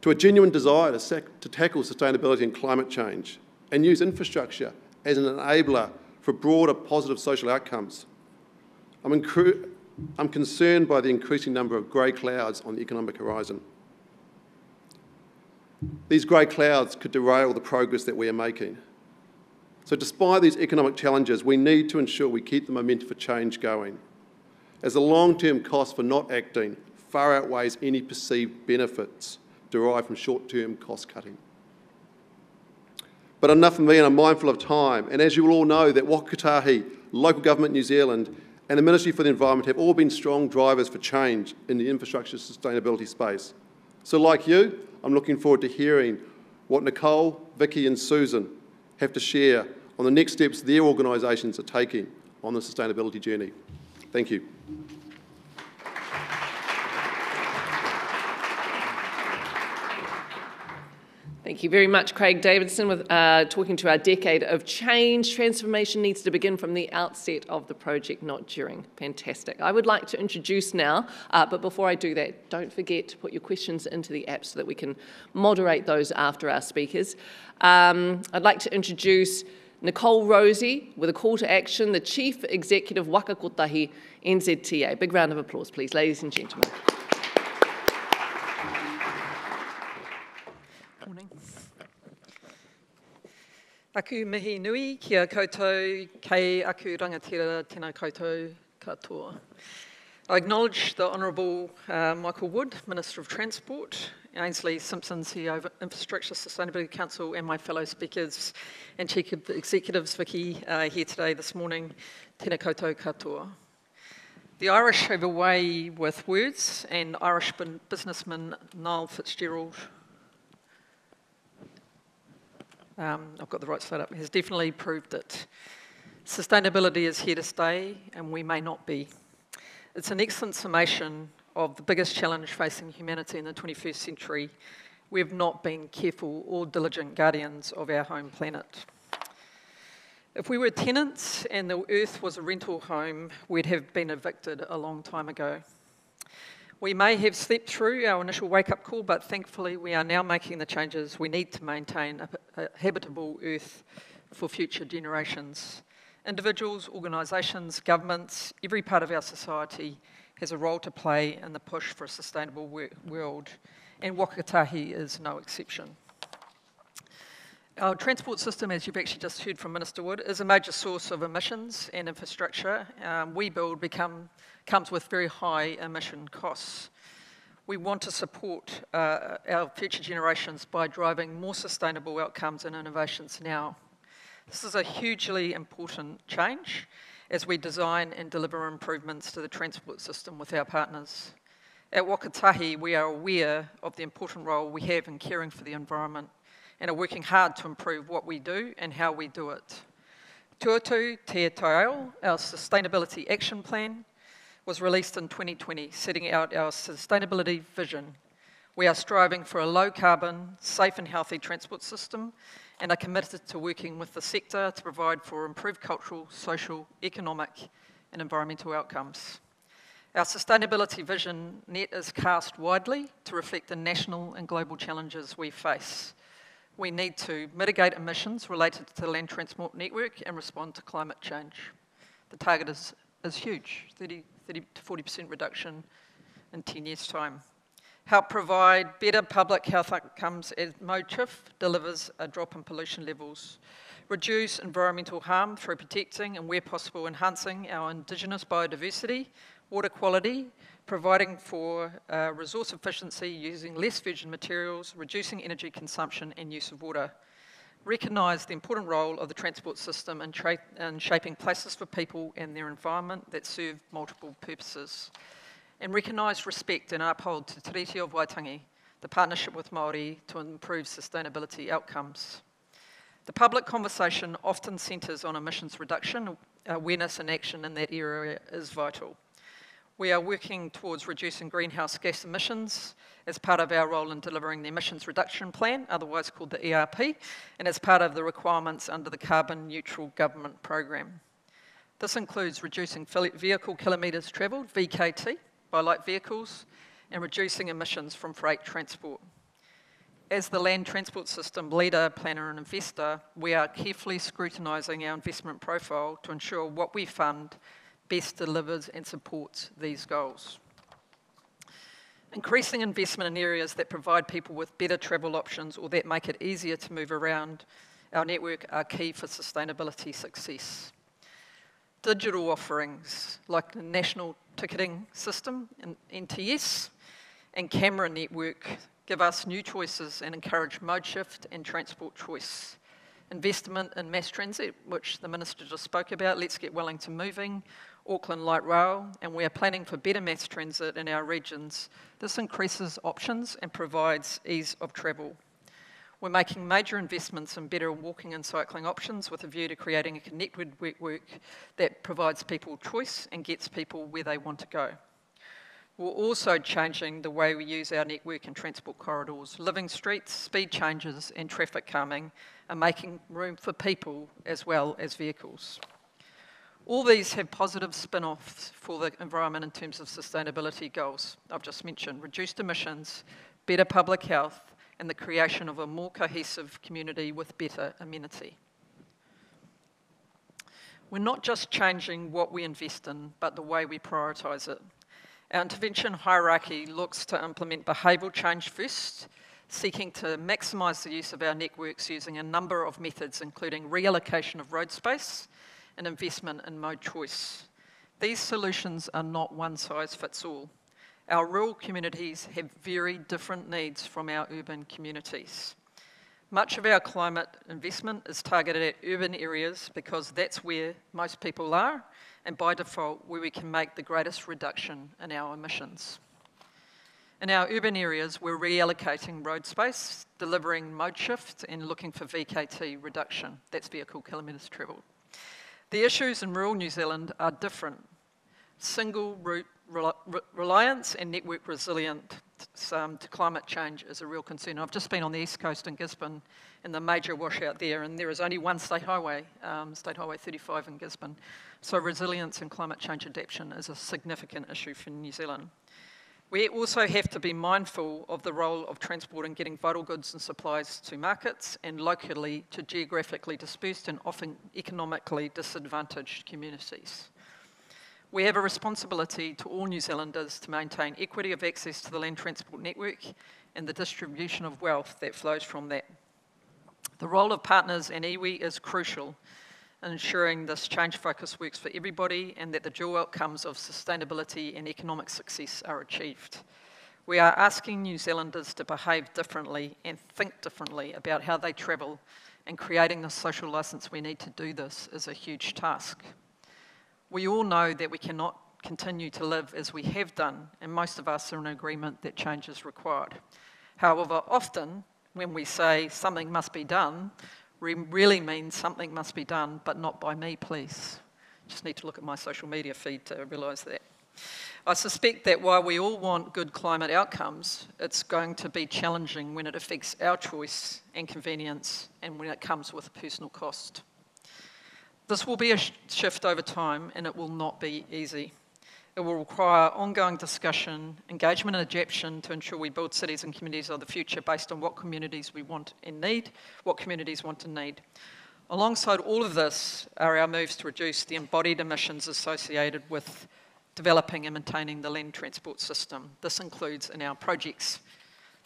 to a genuine desire to, to tackle sustainability and climate change and use infrastructure as an enabler for broader positive social outcomes, I'm, I'm concerned by the increasing number of grey clouds on the economic horizon. These grey clouds could derail the progress that we are making. So, despite these economic challenges, we need to ensure we keep the momentum for change going, as the long term cost for not acting far outweighs any perceived benefits derived from short term cost cutting. But enough from me, and I'm mindful of time. And as you will all know, that Waka Kotahi, local government New Zealand, and the Ministry for the Environment have all been strong drivers for change in the infrastructure sustainability space. So, like you, I'm looking forward to hearing what Nicole, Vicky, and Susan have to share on the next steps their organisations are taking on the sustainability journey. Thank you. Thank you very much, Craig Davidson, with uh, talking to our decade of change. Transformation needs to begin from the outset of the project, not during. Fantastic. I would like to introduce now, uh, but before I do that, don't forget to put your questions into the app so that we can moderate those after our speakers. Um, I'd like to introduce Nicole Rosie with a call to action, the Chief Executive Waka Kotahi NZTA. Big round of applause, please, ladies and gentlemen. Aku mihi nui kia koutou kei aku rangatira tēnā koutou katoa. I acknowledge the Honourable uh, Michael Wood, Minister of Transport, Ainsley Simpson, CEO of Infrastructure Sustainability Council, and my fellow speakers and chief executives, Vicky, uh, here today this morning. Tēnā koutou katoa. The Irish have a way with words, and Irish businessman Niall Fitzgerald um, I've got the right slide up, has definitely proved it. Sustainability is here to stay, and we may not be. It's an excellent summation of the biggest challenge facing humanity in the 21st century. We have not been careful or diligent guardians of our home planet. If we were tenants and the earth was a rental home, we'd have been evicted a long time ago. We may have slept through our initial wake up call, but thankfully we are now making the changes we need to maintain a, a habitable earth for future generations. Individuals, organisations, governments, every part of our society has a role to play in the push for a sustainable world, and Waka Kotahi is no exception. Our transport system, as you've actually just heard from Minister Wood, is a major source of emissions and infrastructure. Um, we build become comes with very high emission costs. We want to support uh, our future generations by driving more sustainable outcomes and innovations now. This is a hugely important change as we design and deliver improvements to the transport system with our partners. At Waka Kotahi, we are aware of the important role we have in caring for the environment and are working hard to improve what we do and how we do it. Toitū Te Taiao, our Sustainability Action Plan, was released in 2020, setting out our sustainability vision. We are striving for a low carbon, safe and healthy transport system and are committed to working with the sector to provide for improved cultural, social, economic and environmental outcomes. Our sustainability vision net is cast widely to reflect the national and global challenges we face. We need to mitigate emissions related to the land transport network and respond to climate change. The target is, is huge, 30, 30 to 40% reduction in 10 years' time. Help provide better public health outcomes as mode shift delivers a drop in pollution levels. Reduce environmental harm through protecting and, where possible, enhancing our Indigenous biodiversity, water quality, providing for uh, resource efficiency using less virgin materials, reducing energy consumption and use of water recognise the important role of the transport system in, in, shaping places for people and their environment that serve multiple purposes, and recognise, respect and uphold Te Tiriti of Waitangi, the partnership with Māori to improve sustainability outcomes. The public conversation often centres on emissions reduction, awareness and action in that area is vital. We are working towards reducing greenhouse gas emissions as part of our role in delivering the Emissions Reduction Plan, otherwise called the ERP, and as part of the requirements under the Carbon Neutral Government Programme. This includes reducing vehicle kilometres travelled, VKT, by light vehicles, and reducing emissions from freight transport. As the land transport system leader, planner and investor, we are carefully scrutinising our investment profile to ensure what we fund best delivers and supports these goals. Increasing investment in areas that provide people with better travel options or that make it easier to move around our network are key for sustainability success. Digital offerings like the National Ticketing System NTS and camera network give us new choices and encourage mode shift and transport choice. Investment in mass transit, which the Minister just spoke about, Let's Get Wellington Moving, Auckland Light Rail, and we are planning for better mass transit in our regions. This increases options and provides ease of travel. We're making major investments in better walking and cycling options with a view to creating a connected network that provides people choice and gets people where they want to go. We're also changing the way we use our network and transport corridors. Living streets, speed changes and traffic calming are making room for people as well as vehicles. All these have positive spin-offs for the environment in terms of sustainability goals. I've just mentioned reduced emissions, better public health, and the creation of a more cohesive community with better amenity. We're not just changing what we invest in, but the way we prioritise it. Our intervention hierarchy looks to implement behavioural change first, seeking to maximise the use of our networks using a number of methods, including reallocation of road space, and investment in mode choice. These solutions are not one size fits all. Our rural communities have very different needs from our urban communities. Much of our climate investment is targeted at urban areas because that's where most people are, and by default, where we can make the greatest reduction in our emissions. In our urban areas, we're reallocating road space, delivering mode shift, and looking for VKT reduction. That's vehicle kilometres travelled. The issues in rural New Zealand are different. Single route reliance and network resilience um, to climate change is a real concern. I've just been on the east coast in Gisborne and the major washout there, and there is only one state highway, um, State Highway 35 in Gisborne. So resilience and climate change adaptation is a significant issue for New Zealand. We also have to be mindful of the role of transport in getting vital goods and supplies to markets and locally to geographically dispersed and often economically disadvantaged communities. We have a responsibility to all New Zealanders to maintain equity of access to the land transport network and the distribution of wealth that flows from that. The role of partners and iwi is crucial ensuring this change focus works for everybody and that the dual outcomes of sustainability and economic success are achieved. We are asking New Zealanders to behave differently and think differently about how they travel, and creating the social licence we need to do this is a huge task. We all know that we cannot continue to live as we have done, and most of us are in agreement that change is required. However, often when we say something must be done, really means something must be done, but not by me, please. Just need to look at my social media feed to realise that. I suspect that while we all want good climate outcomes, it's going to be challenging when it affects our choice and convenience and when it comes with a personal cost. This will be a sh shift over time and it will not be easy. It will require ongoing discussion, engagement and adaptation to ensure we build cities and communities of the future based on what communities we want and need, what communities want and need. Alongside all of this are our moves to reduce the embodied emissions associated with developing and maintaining the land transport system. This includes in our projects.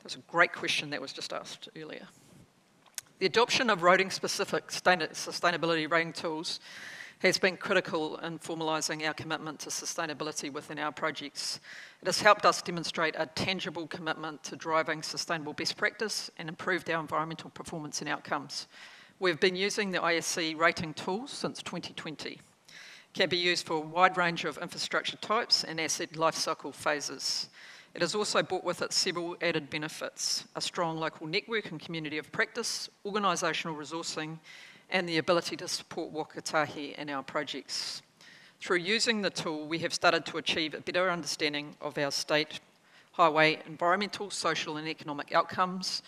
There's a great question that was just asked earlier. The adoption of roading specific sustainability rating tools has been critical in formalising our commitment to sustainability within our projects. It has helped us demonstrate a tangible commitment to driving sustainable best practice and improved our environmental performance and outcomes. We've been using the ISC rating tools since 2020. It can be used for a wide range of infrastructure types and asset lifecycle phases. It has also brought with it several added benefits a strong local network and community of practice, organisational resourcing, and the ability to support Waka Kotahi in our projects. Through using the tool, we have started to achieve a better understanding of our state highway environmental, social, and economic outcomes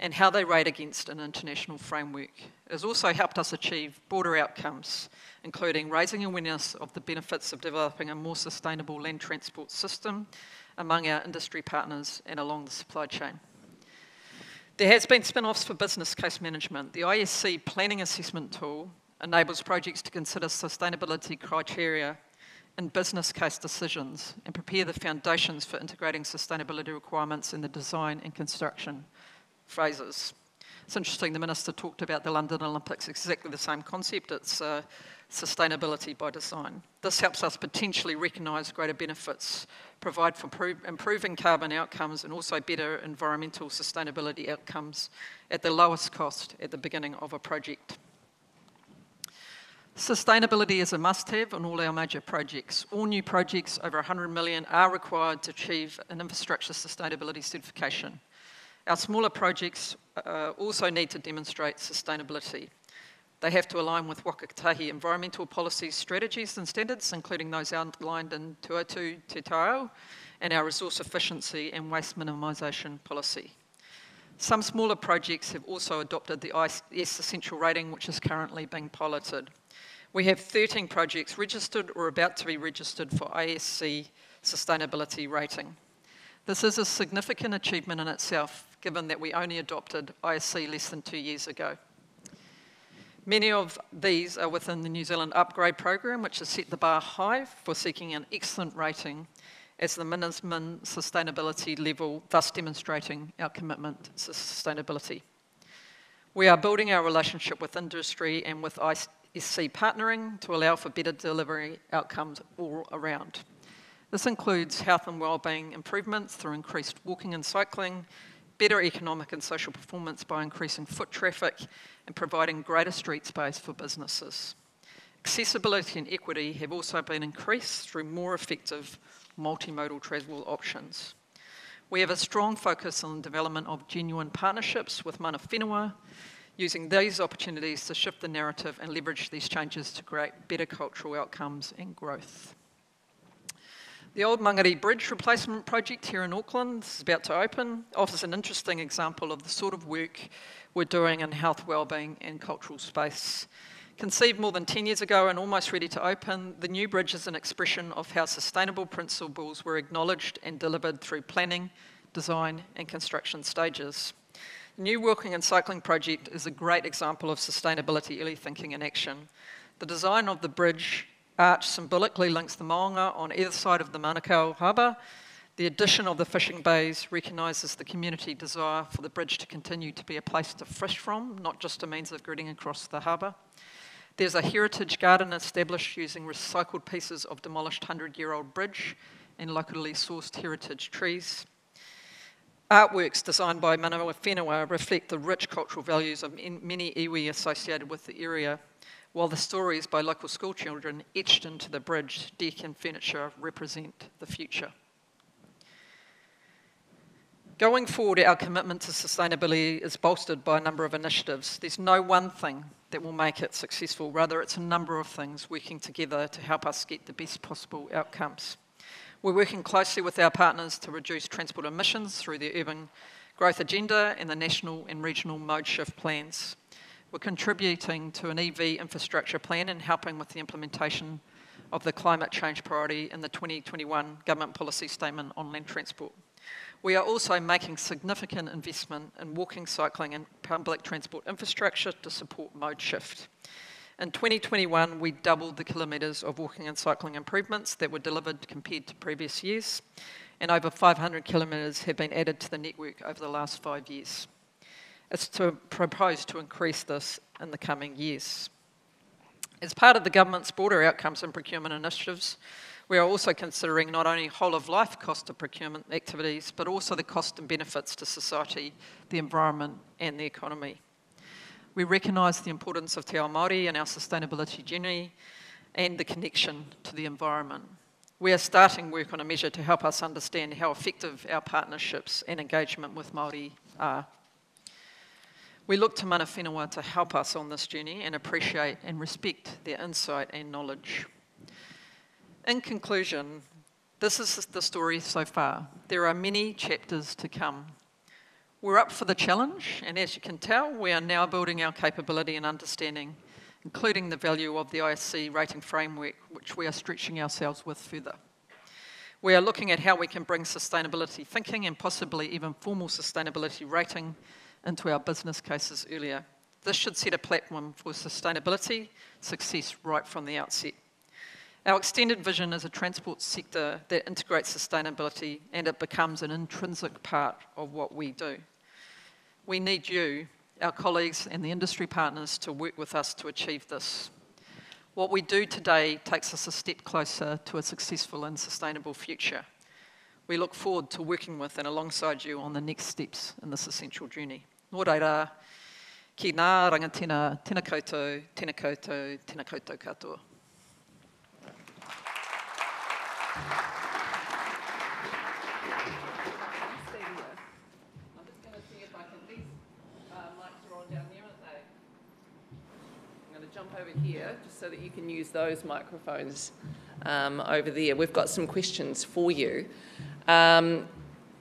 and how they rate against an international framework. It has also helped us achieve broader outcomes, including raising awareness of the benefits of developing a more sustainable land transport system among our industry partners and along the supply chain. There has been spin-offs for business case management. The ISC planning assessment tool enables projects to consider sustainability criteria in business case decisions and prepare the foundations for integrating sustainability requirements in the design and construction phases. It's interesting, the Minister talked about the London Olympics, exactly the same concept. It's uh, sustainability by design. This helps us potentially recognise greater benefits, provide for improving carbon outcomes and also better environmental sustainability outcomes at the lowest cost at the beginning of a project. Sustainability is a must-have on all our major projects. All new projects over 100 million are required to achieve an infrastructure sustainability certification. Our smaller projects uh, also need to demonstrate sustainability. They have to align with Waka Kotahi environmental policies, strategies and standards, including those outlined in Toitū Te Taiao and our resource efficiency and waste minimisation policy. Some smaller projects have also adopted the IS Essential rating, which is currently being piloted. We have 13 projects registered or about to be registered for ISC sustainability rating. This is a significant achievement in itself, given that we only adopted ISC less than two years ago. Many of these are within the New Zealand Upgrade Program, which has set the bar high for seeking an excellent rating as the minimum sustainability level, thus demonstrating our commitment to sustainability. We are building our relationship with industry and with ISC partnering to allow for better delivery outcomes all around. This includes health and wellbeing improvements through increased walking and cycling, better economic and social performance by increasing foot traffic and providing greater street space for businesses. Accessibility and equity have also been increased through more effective multimodal travel options. We have a strong focus on the development of genuine partnerships with mana whenua, using these opportunities to shift the narrative and leverage these changes to create better cultural outcomes and growth. The Old Mangere Bridge replacement project here in Auckland is about to open, offers an interesting example of the sort of work we're doing in health, wellbeing and cultural space. Conceived more than 10 years ago and almost ready to open, the new bridge is an expression of how sustainable principles were acknowledged and delivered through planning, design and construction stages. The new walking and cycling project is a great example of sustainability early thinking in action. The design of the bridge arch symbolically links the Maunga on either side of the Manukau Harbour. The addition of the fishing bays recognises the community desire for the bridge to continue to be a place to fish from, not just a means of getting across the harbour. There's a heritage garden established using recycled pieces of demolished 100 year old bridge and locally sourced heritage trees. Artworks designed by mana whenua reflect the rich cultural values of many iwi associated with the area while the stories by local schoolchildren etched into the bridge, deck and furniture represent the future. Going forward, our commitment to sustainability is bolstered by a number of initiatives. There's no one thing that will make it successful, rather, it's a number of things working together to help us get the best possible outcomes. We're working closely with our partners to reduce transport emissions through the Urban Growth Agenda and the national and regional mode shift plans. We're contributing to an EV infrastructure plan and helping with the implementation of the climate change priority in the 2021 government policy statement on land transport. We are also making significant investment in walking, cycling and public transport infrastructure to support mode shift. In 2021, we doubled the kilometres of walking and cycling improvements that were delivered compared to previous years, and over 500 kilometres have been added to the network over the last five years. It's to propose to increase this in the coming years. As part of the government's broader outcomes and procurement initiatives, we are also considering not only whole of life cost of procurement activities, but also the cost and benefits to society, the environment, and the economy. We recognise the importance of Te Ao Māori and our sustainability journey and the connection to the environment. We are starting work on a measure to help us understand how effective our partnerships and engagement with Māori are. We look to mana whenua to help us on this journey and appreciate and respect their insight and knowledge. In conclusion, this is the story so far. There are many chapters to come. We're up for the challenge, and as you can tell, we are now building our capability and understanding, including the value of the ISC rating framework, which we are stretching ourselves with further. We are looking at how we can bring sustainability thinking and possibly even formal sustainability rating into our business cases earlier. This should set a platform for sustainability success right from the outset. Our extended vision is a transport sector that integrates sustainability and it becomes an intrinsic part of what we do. We need you, our colleagues and the industry partners to work with us to achieve this. What we do today takes us a step closer to a successful and sustainable future. We look forward to working with and alongside you on the next steps in this essential journey. Nō reira, ki nā rangatira, tēnā koutou, tēnā koutou, tēnā koutou katoa. Here just so that you can use those microphones um, over there. We've got some questions for you. Um,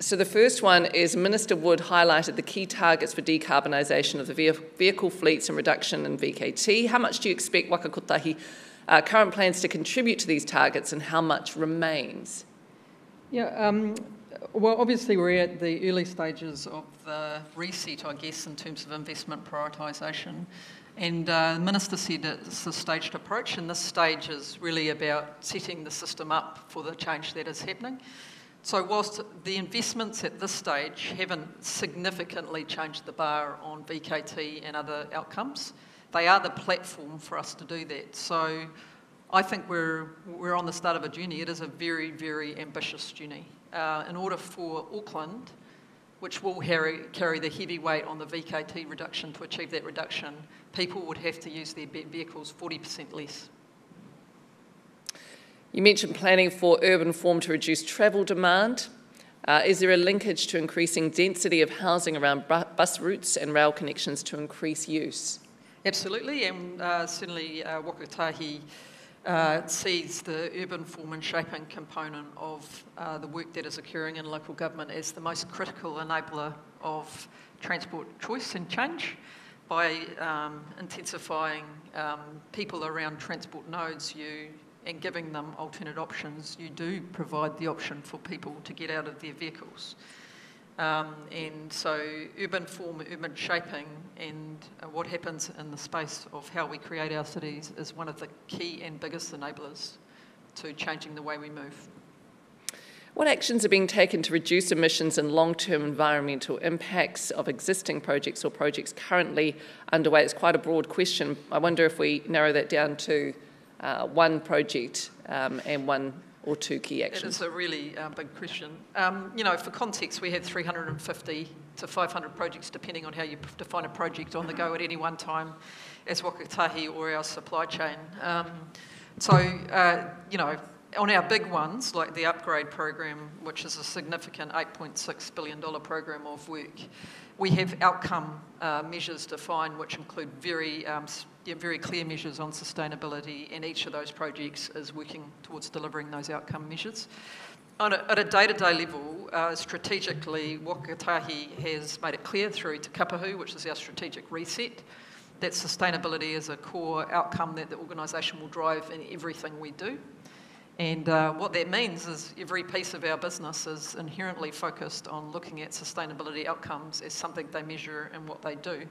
so the first one is Minister Wood highlighted the key targets for decarbonisation of the vehicle fleets and reduction in VKT. How much do you expect Waka Kotahi uh, current plans to contribute to these targets and how much remains? Yeah, um, well, obviously, we're at the early stages of the reset, I guess, in terms of investment prioritisation. And uh, the Minister said it's a staged approach, and this stage is really about setting the system up for the change that is happening. So, whilst the investments at this stage haven't significantly changed the bar on VKT and other outcomes, they are the platform for us to do that. So, I think we're, we're on the start of a journey. It is a very, very ambitious journey. Uh, in order for Auckland, which will carry, carry the heavy weight on the VKT reduction to achieve that reduction, people would have to use their vehicles 40% less. You mentioned planning for urban form to reduce travel demand. Uh, is there a linkage to increasing density of housing around bus routes and rail connections to increase use? Absolutely, and uh, certainly uh, Waka Kotahi uh, sees the urban form and shaping component of uh, the work that is occurring in local government as the most critical enabler of transport choice and change by um, intensifying um, people around transport nodes you and giving them alternate options you do provide the option for people to get out of their vehicles um, and so urban form, urban shaping, and uh, what happens in the space of how we create our cities is one of the key and biggest enablers to changing the way we move. What actions are being taken to reduce emissions and long-term environmental impacts of existing projects or projects currently underway? It's quite a broad question. I wonder if we narrow that down to uh, one project um, and one or two key actions? It is a really uh, big question. Um, you know, for context, we have 350 to 500 projects, depending on how you define a project, on the go at any one time as Waka Kotahi or our supply chain. Um, so, uh, you know, on our big ones, like the upgrade program, which is a significant $8.6 billion program of work, we have outcome uh, measures defined, which include very, um, very clear measures on sustainability, and each of those projects is working towards delivering those outcome measures. A, at a day-to-day level, uh, strategically, Waka Kotahi has made it clear through Te Kāpehu, which is our strategic reset, that sustainability is a core outcome that the organisation will drive in everything we do. And uh, what that means is every piece of our business is inherently focused on looking at sustainability outcomes as something they measure and what they do.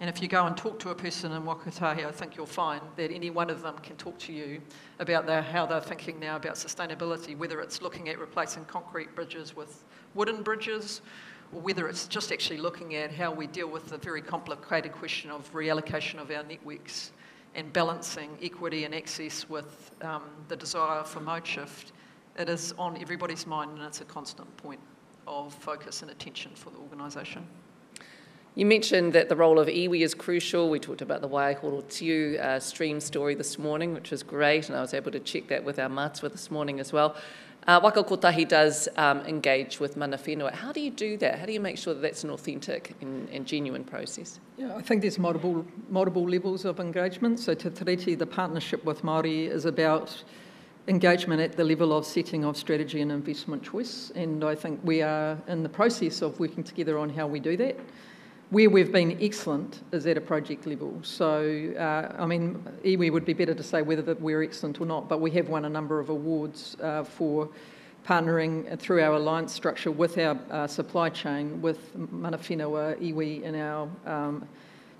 And if you go and talk to a person in Waka Kotahi, I think you'll find that any one of them can talk to you about their, how they're thinking now about sustainability, whether it's looking at replacing concrete bridges with wooden bridges, or whether it's just actually looking at how we deal with the very complicated question of reallocation of our networks and balancing equity and access with um, the desire for mode shift, it is on everybody's mind and it's a constant point of focus and attention for the organisation. You mentioned that the role of iwi is crucial. We talked about the Waihorotiu uh, stream story this morning, which was great, and I was able to check that with our matua this morning as well. Uh, Waka Kotahi does um, engage with mana whenua. How do you do that? How do you make sure that that's an authentic and, and genuine process? Yeah, I think there's multiple, multiple levels of engagement. So Te Tiriti, the partnership with Māori is about engagement at the level of setting of strategy and investment choice. And I think we are in the process of working together on how we do that. Where we've been excellent is at a project level. So, uh, I mean, iwi would be better to say whether that we're excellent or not, but we have won a number of awards uh, for partnering through our alliance structure with our uh, supply chain, with mana whenua, iwi in our um,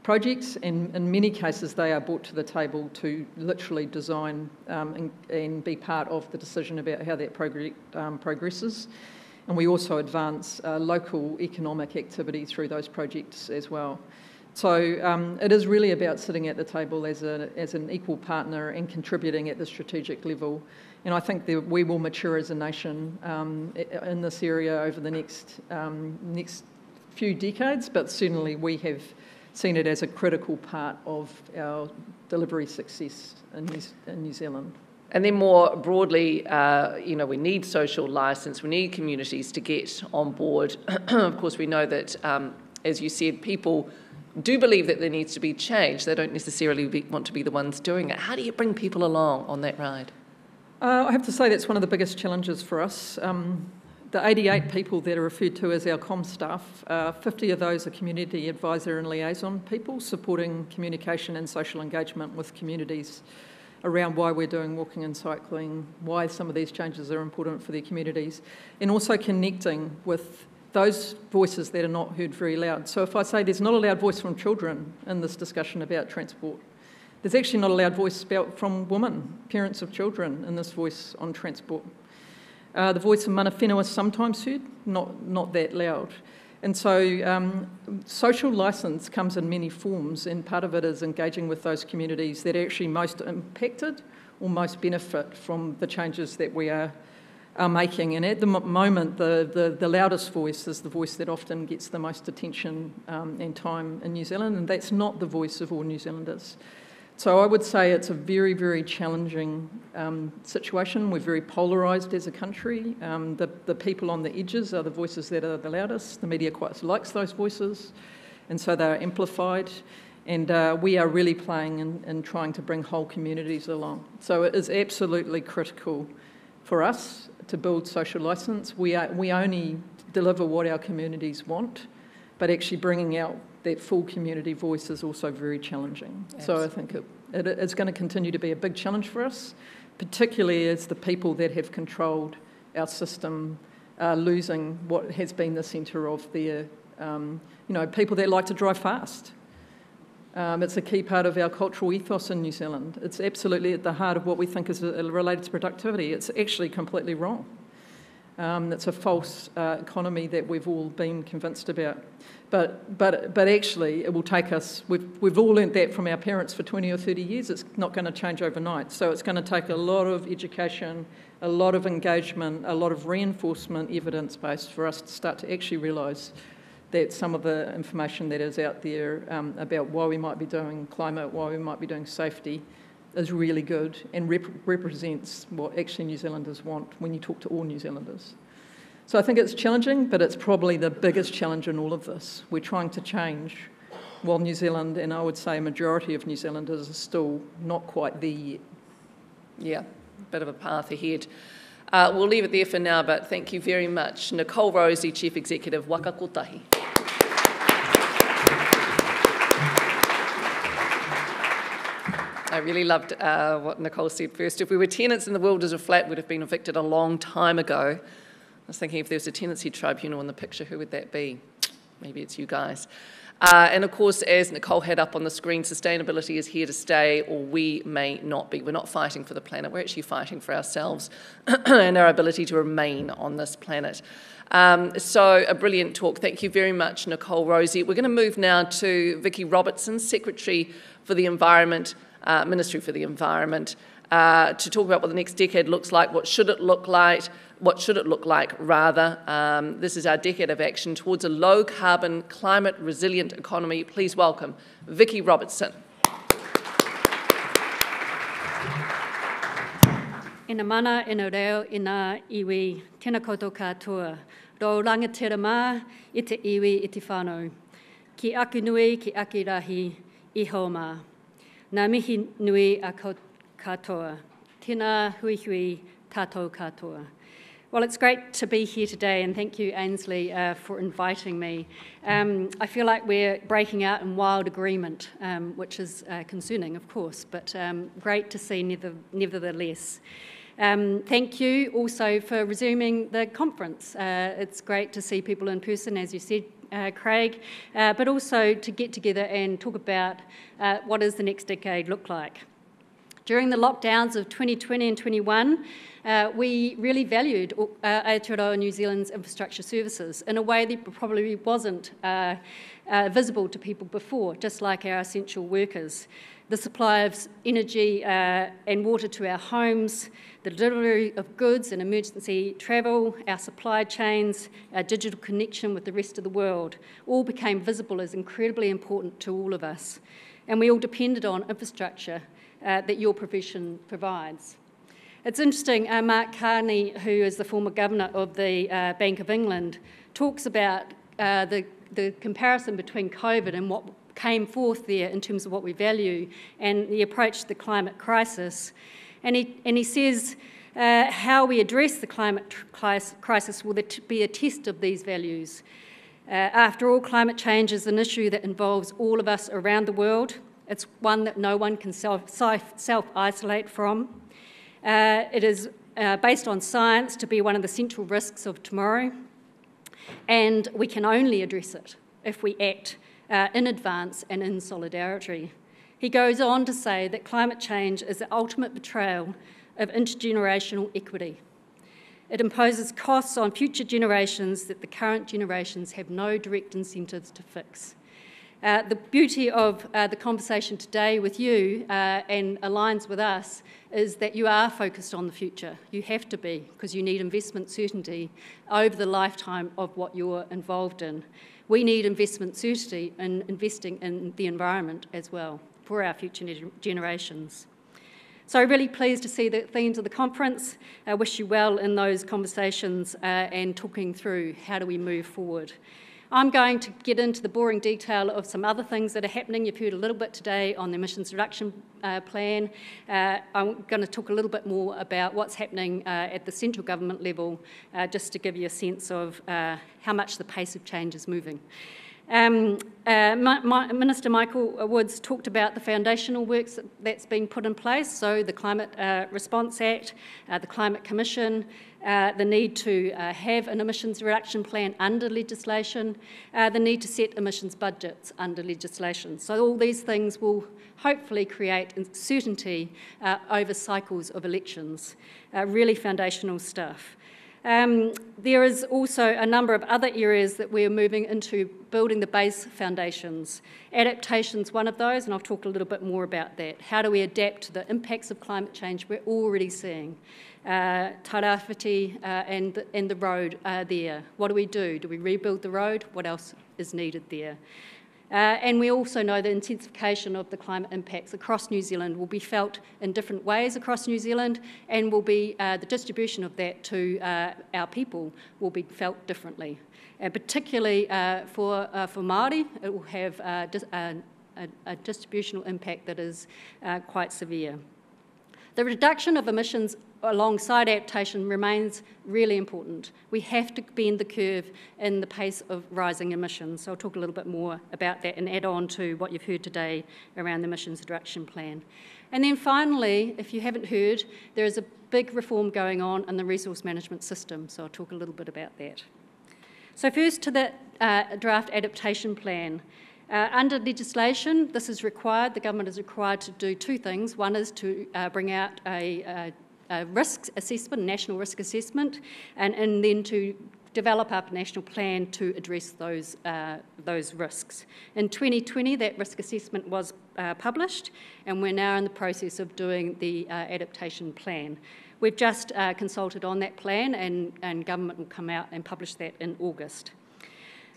projects, and in many cases they are brought to the table to literally design um, and, and, be part of the decision about how that progr- um, progresses. And we also advance uh, local economic activity through those projects as well. So um, it is really about sitting at the table as, a, as an equal partner and contributing at the strategic level. And I think that we will mature as a nation um, in this area over the next, um, next few decades, but certainly we have seen it as a critical part of our delivery success in New, in New Zealand. And then more broadly, uh, you know, we need social license, we need communities to get on board. of course, we know that, um, as you said, people do believe that there needs to be change. They don't necessarily be, want to be the ones doing it. How do you bring people along on that ride? Uh, I have to say that's one of the biggest challenges for us. Um, the 88 people that are referred to as our com staff, uh, 50 of those are community advisor and liaison people supporting communication and social engagement with communities around why we're doing walking and cycling, why some of these changes are important for their communities, and also connecting with those voices that are not heard very loud. So if I say there's not a loud voice from children in this discussion about transport, there's actually not a loud voice from women, parents of children, in this voice on transport. Uh, the voice of mana is sometimes heard, not, not that loud. And so um, social license comes in many forms, and part of it is engaging with those communities that are actually most impacted or most benefit from the changes that we are, are making. And at the moment, the, the, the, loudest voice is the voice that often gets the most attention um, and time in New Zealand, and that's not the voice of all New Zealanders. So I would say it's a very, very challenging um, situation. We're very polarised as a country. Um, the, the people on the edges are the voices that are the loudest. The media quite likes those voices, and so they're amplified. And uh, we are really playing in, in trying to bring whole communities along. So it is absolutely critical for us to build social licence. We, we only deliver what our communities want, but actually bringing out that full community voice is also very challenging. Absolutely. So I think it, it, it's going to continue to be a big challenge for us, particularly as the people that have controlled our system are losing what has been the centre of their, um, you know, people that like to drive fast. Um, it's a key part of our cultural ethos in New Zealand. It's absolutely at the heart of what we think is related to productivity. It's actually completely wrong. Um, it's a false uh, economy that we've all been convinced about. But, but, but actually, it will take us, we've, we've all learnt that from our parents for 20 or 30 years. It's not going to change overnight. So it's going to take a lot of education, a lot of engagement, a lot of reinforcement, evidence based for us to start to actually realise that some of the information that is out there um, about why we might be doing climate, why we might be doing safety, is really good and rep- represents what actually New Zealanders want when you talk to all New Zealanders. So I think it's challenging, but it's probably the biggest challenge in all of this. We're trying to change while New Zealand, and I would say a majority of New Zealanders, are still not quite there yet. Yeah, bit of a path ahead. Uh, we'll leave it there for now, but thank you very much. Nicole Rosie, Chief Executive, Waka Kotahi. I really loved uh, what Nicole said first. If we were tenants in the world as a flat, we'd have been evicted a long time ago. I was thinking if there was a tenancy tribunal in the picture, who would that be? Maybe it's you guys. Uh, and of course, as Nicole had up on the screen, sustainability is here to stay, or we may not be. We're not fighting for the planet, we're actually fighting for ourselves and our ability to remain on this planet. Um, so, a brilliant talk. Thank you very much, Nicole Rosie. We're going to move now to Vicky Robertson, Secretary for the Environment uh, Ministry for the Environment, uh, to talk about what the next decade looks like, what should it look like, what should it look like rather. Um, this is our decade of action towards a low carbon, climate resilient economy. Please welcome Vicky Robertson. Ina mana, ina reo, ina iwi, tēnā koutou katoa. Rō rangatira mā, i te iwi, i te whānau. Ki aki nui, ki aki rahi, i mā. Nā mihi nui a katoa. Tēnā hui hui, tātou katoa. Well, it's great to be here today, and thank you, Ainsley, uh, for inviting me. Um, I feel like we're breaking out in wild agreement, um, which is uh, concerning, of course, but um, great to see nevertheless. Um, thank you also for resuming the conference. Uh, it's great to see people in person, as you said, Craig, uh, but also to get together and talk about uh, what does the next decade look like. During the lockdowns of 2020 and 21, uh, we really valued uh, Aotearoa New Zealand's infrastructure services in a way that probably wasn't uh, uh, visible to people before, just like our essential workers. The supply of energy uh, and water to our homes, the delivery of goods and emergency travel, our supply chains, our digital connection with the rest of the world all became visible as incredibly important to all of us. And we all depended on infrastructure uh, that your provision provides. It's interesting, uh, Mark Carney, who is the former governor of the uh, Bank of England, talks about uh, the, the comparison between COVID and what came forth there in terms of what we value and the approach to the climate crisis. And he, and he says uh, how we address the climate crisis will be a test of these values. Uh, after all, climate change is an issue that involves all of us around the world. It's one that no one can self, self isolate from. Uh, it is uh, based on science to be one of the central risks of tomorrow, and we can only address it if we act uh, in advance and in solidarity. He goes on to say that climate change is the ultimate betrayal of intergenerational equity. It imposes costs on future generations that the current generations have no direct incentives to fix. Uh, the beauty of uh, the conversation today with you uh, and aligns with us is that you are focused on the future. You have to be because you need investment certainty over the lifetime of what you're involved in. We need investment certainty in investing in the environment as well for our future generations. So I'm really pleased to see the themes of the conference. I wish you well in those conversations uh, and talking through how do we move forward. I'm going to get into the boring detail of some other things that are happening. You've heard a little bit today on the emissions reduction uh, plan. Uh, I'm going to talk a little bit more about what's happening uh, at the central government level, uh, just to give you a sense of uh, how much the pace of change is moving. Um, uh, my, my, Minister Michael Woods talked about the foundational works that, that's been put in place, so the Climate uh, Response Act, uh, the Climate Commission, uh, the need to uh, have an emissions reduction plan under legislation, uh, the need to set emissions budgets under legislation. So all these things will hopefully create certainty over cycles of elections. really foundational stuff. Um, there is also a number of other areas that we're moving into building the base foundations. Adaptation's one of those, and I'll talk a little bit more about that. How do we adapt to the impacts of climate change we're already seeing? Uh, uh, and, and the road are there. What do we do? Do we rebuild the road? What else is needed there? Uh, and we also know the intensification of the climate impacts across New Zealand will be felt in different ways across New Zealand and will be uh, the distribution of that to uh, our people will be felt differently. And particularly uh, for, uh, for Māori, it will have uh, a, a, a, distributional impact that is quite severe. The reduction of emissions alongside adaptation remains really important. We have to bend the curve in the pace of rising emissions. So I'll talk a little bit more about that and add on to what you've heard today around the emissions reduction plan. And then finally, if you haven't heard, there is a big reform going on in the resource management system. So I'll talk a little bit about that. So first to the uh, draft adaptation plan. Uh, under legislation, this is required, the government is required to do two things. One is to uh, bring out a, a, a risk assessment, national risk assessment, and, and then to develop up a national plan to address those, uh, those risks. In 2020, that risk assessment was uh, published, and we're now in the process of doing the uh, adaptation plan. We've just uh, consulted on that plan, and, and government will come out and publish that in August.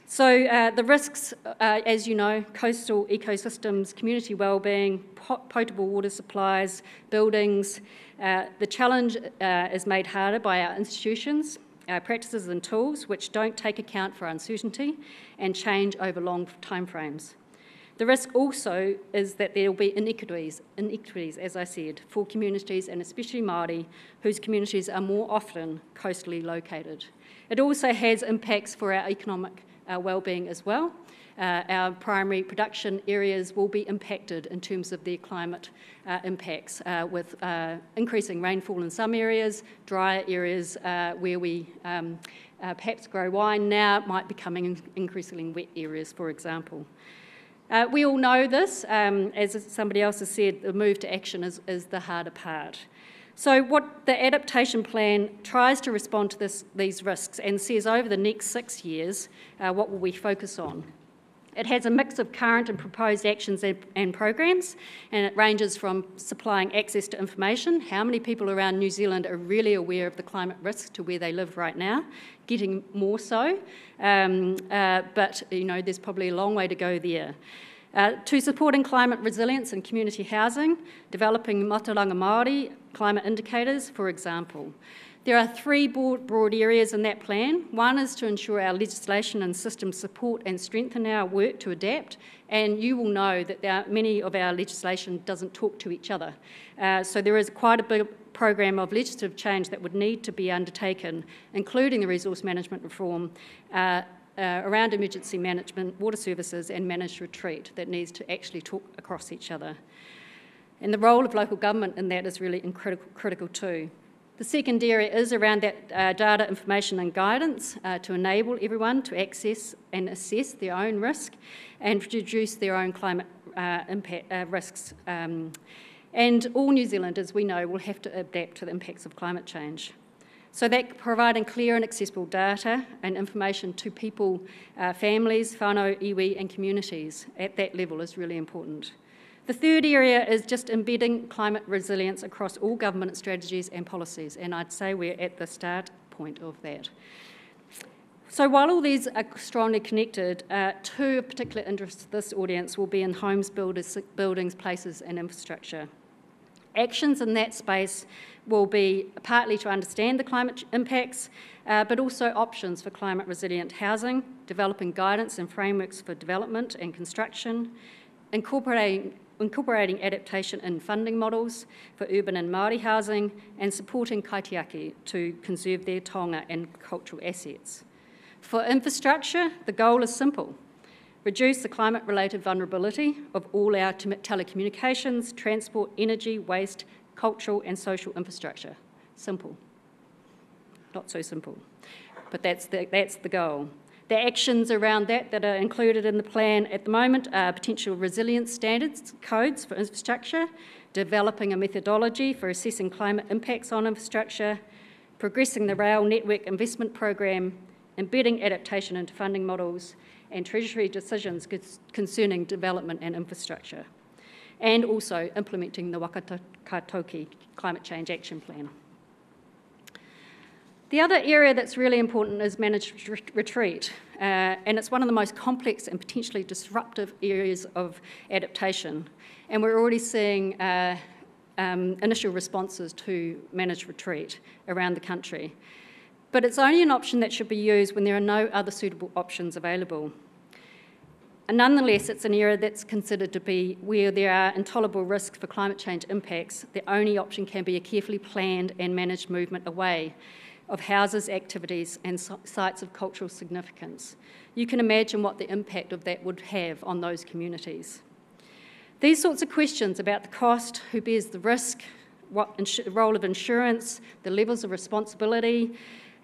So uh, the risks, uh, as you know, coastal ecosystems, community wellbeing, potable water supplies, buildings. Uh, the challenge uh, is made harder by our institutions, our practices and tools which don't take account for uncertainty and change over long timeframes. The risk also is that there will be inequities, inequities, as I said, for communities and especially Māori, whose communities are more often coastally located. It also has impacts for our economic our well-being as well. Uh, our primary production areas will be impacted in terms of their climate uh, impacts uh, with uh, increasing rainfall in some areas, drier areas uh, where we um, uh, perhaps grow wine now might becoming increasingly wet areas, for example. we all know this, um, as somebody else has said, the move to action is, is the harder part. So, what the adaptation plan tries to respond to this, these risks and says over the next six years, uh, what will we focus on? It has a mix of current and proposed actions and, and, programs, and it ranges from supplying access to information, how many people around New Zealand are really aware of the climate risk to where they live right now, getting more so, um, uh, but you know there's probably a long way to go there. Uh, to supporting climate resilience and community housing, developing Mātauranga Māori climate indicators, for example. There are three broad, broad areas in that plan. One is to ensure our legislation and systems support and strengthen our work to adapt. And you will know that are, many of our legislation doesn't talk to each other. Uh, so there is quite a big program of legislative change that would need to be undertaken, including the resource management reform, uh, uh, around emergency management, water services, and managed retreat that needs to actually talk across each other. And the role of local government in that is really critical, critical too. The second area is around that uh, data, information, and guidance uh, to enable everyone to access and assess their own risk and reduce their own climate uh, impact uh, risks. Um, and all New Zealanders, we know, will have to adapt to the impacts of climate change. So that providing clear and accessible data and information to people, uh, families, whānau, iwi and communities at that level is really important. The third area is just embedding climate resilience across all government strategies and policies, and I'd say we're at the start point of that. So while all these are strongly connected, uh, two of particular interest to this audience will be in homes, builders, buildings, places and infrastructure. Actions in that space will be partly to understand the climate impacts, uh, but also options for climate resilient housing, developing guidance and frameworks for development and construction, incorporating, incorporating adaptation in funding models for urban and Māori housing, and supporting kaitiaki to conserve their taonga and cultural assets. For infrastructure, the goal is simple reduce the climate related vulnerability of all our telecommunications, transport, energy, waste, cultural and social infrastructure. Simple. Not so simple. But that's the, that's the goal. The actions around that that are included in the plan at the moment are potential resilience standards, codes for infrastructure, developing a methodology for assessing climate impacts on infrastructure, progressing the rail network investment program, embedding adaptation into funding models, and Treasury decisions concerning development and infrastructure and also implementing the Waka Kotahi Climate Change Action Plan. The other area that's really important is managed retreat, uh, and it's one of the most complex and potentially disruptive areas of adaptation. And we're already seeing uh, um, initial responses to managed retreat around the country. But it's only an option that should be used when there are no other suitable options available. And nonetheless, it's an area that's considered to be where there are intolerable risks for climate change impacts. The only option can be a carefully planned and managed movement away of houses, activities, and sites of cultural significance. You can imagine what the impact of that would have on those communities. These sorts of questions about the cost, who bears the risk, what the role of insurance, the levels of responsibility,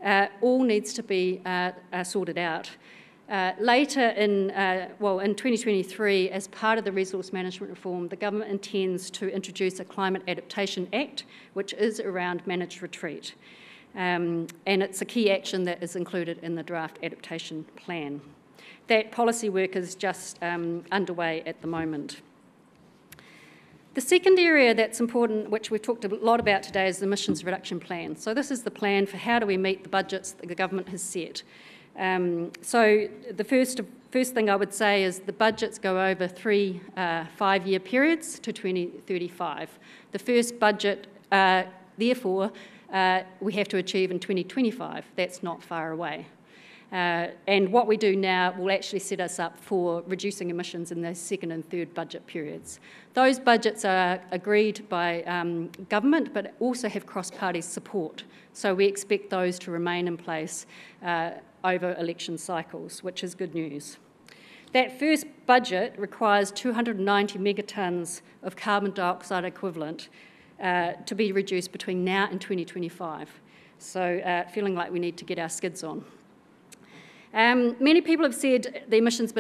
uh, all needs to be uh, uh, sorted out. Uh, later in, uh, well, in 2023, as part of the resource management reform, the government intends to introduce a Climate Adaptation Act, which is around managed retreat. Um, and it's a key action that is included in the draft adaptation plan. That policy work is just um, underway at the moment. The second area that's important, which we've talked a lot about today, is the emissions reduction plan. So this is the plan for how do we meet the budgets that the government has set. Um, so the first, first thing I would say is the budgets go over three uh, five-year periods to 2035. The first budget, uh, therefore, uh, we have to achieve in 2025. That's not far away. Uh, and what we do now will actually set us up for reducing emissions in the second and third budget periods. Those budgets are agreed by um, government but also have cross party support. So we expect those to remain in place uh, over election cycles, which is good news. That first budget requires 290 megatons of carbon dioxide equivalent uh, to be reduced between now and 2025. So, uh, feeling like we need to get our skids on. Um, many people have said the emissions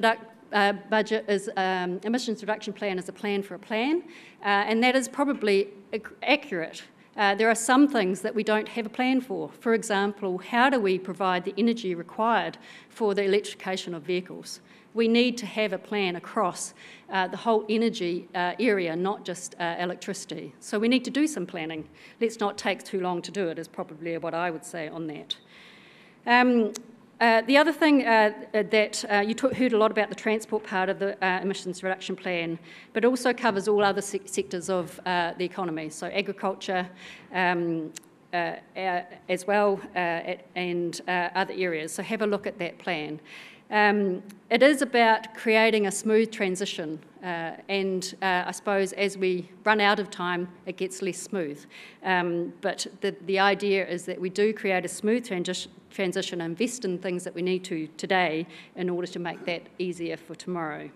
uh, budget is um, emissions reduction plan is a plan for a plan, uh, and that is probably ac- accurate. Uh, there are some things that we don't have a plan for. For example, how do we provide the energy required for the electrification of vehicles? We need to have a plan across uh, the whole energy uh, area, not just uh, electricity. So we need to do some planning. Let's not take too long to do it, is probably what I would say on that. Um, uh, the other thing uh, uh, that uh, you talk, heard a lot about the transport part of the uh, emissions reduction plan, but also covers all other se- sectors of uh, the economy, so agriculture um, as well at, and other areas. So have a look at that plan. Um, it is about creating a smooth transition, uh, and uh, I suppose as we run out of time, it gets less smooth. Um, but the, the idea is that we do create a smooth transi- transition, invest in things that we need to today in order to make that easier for tomorrow.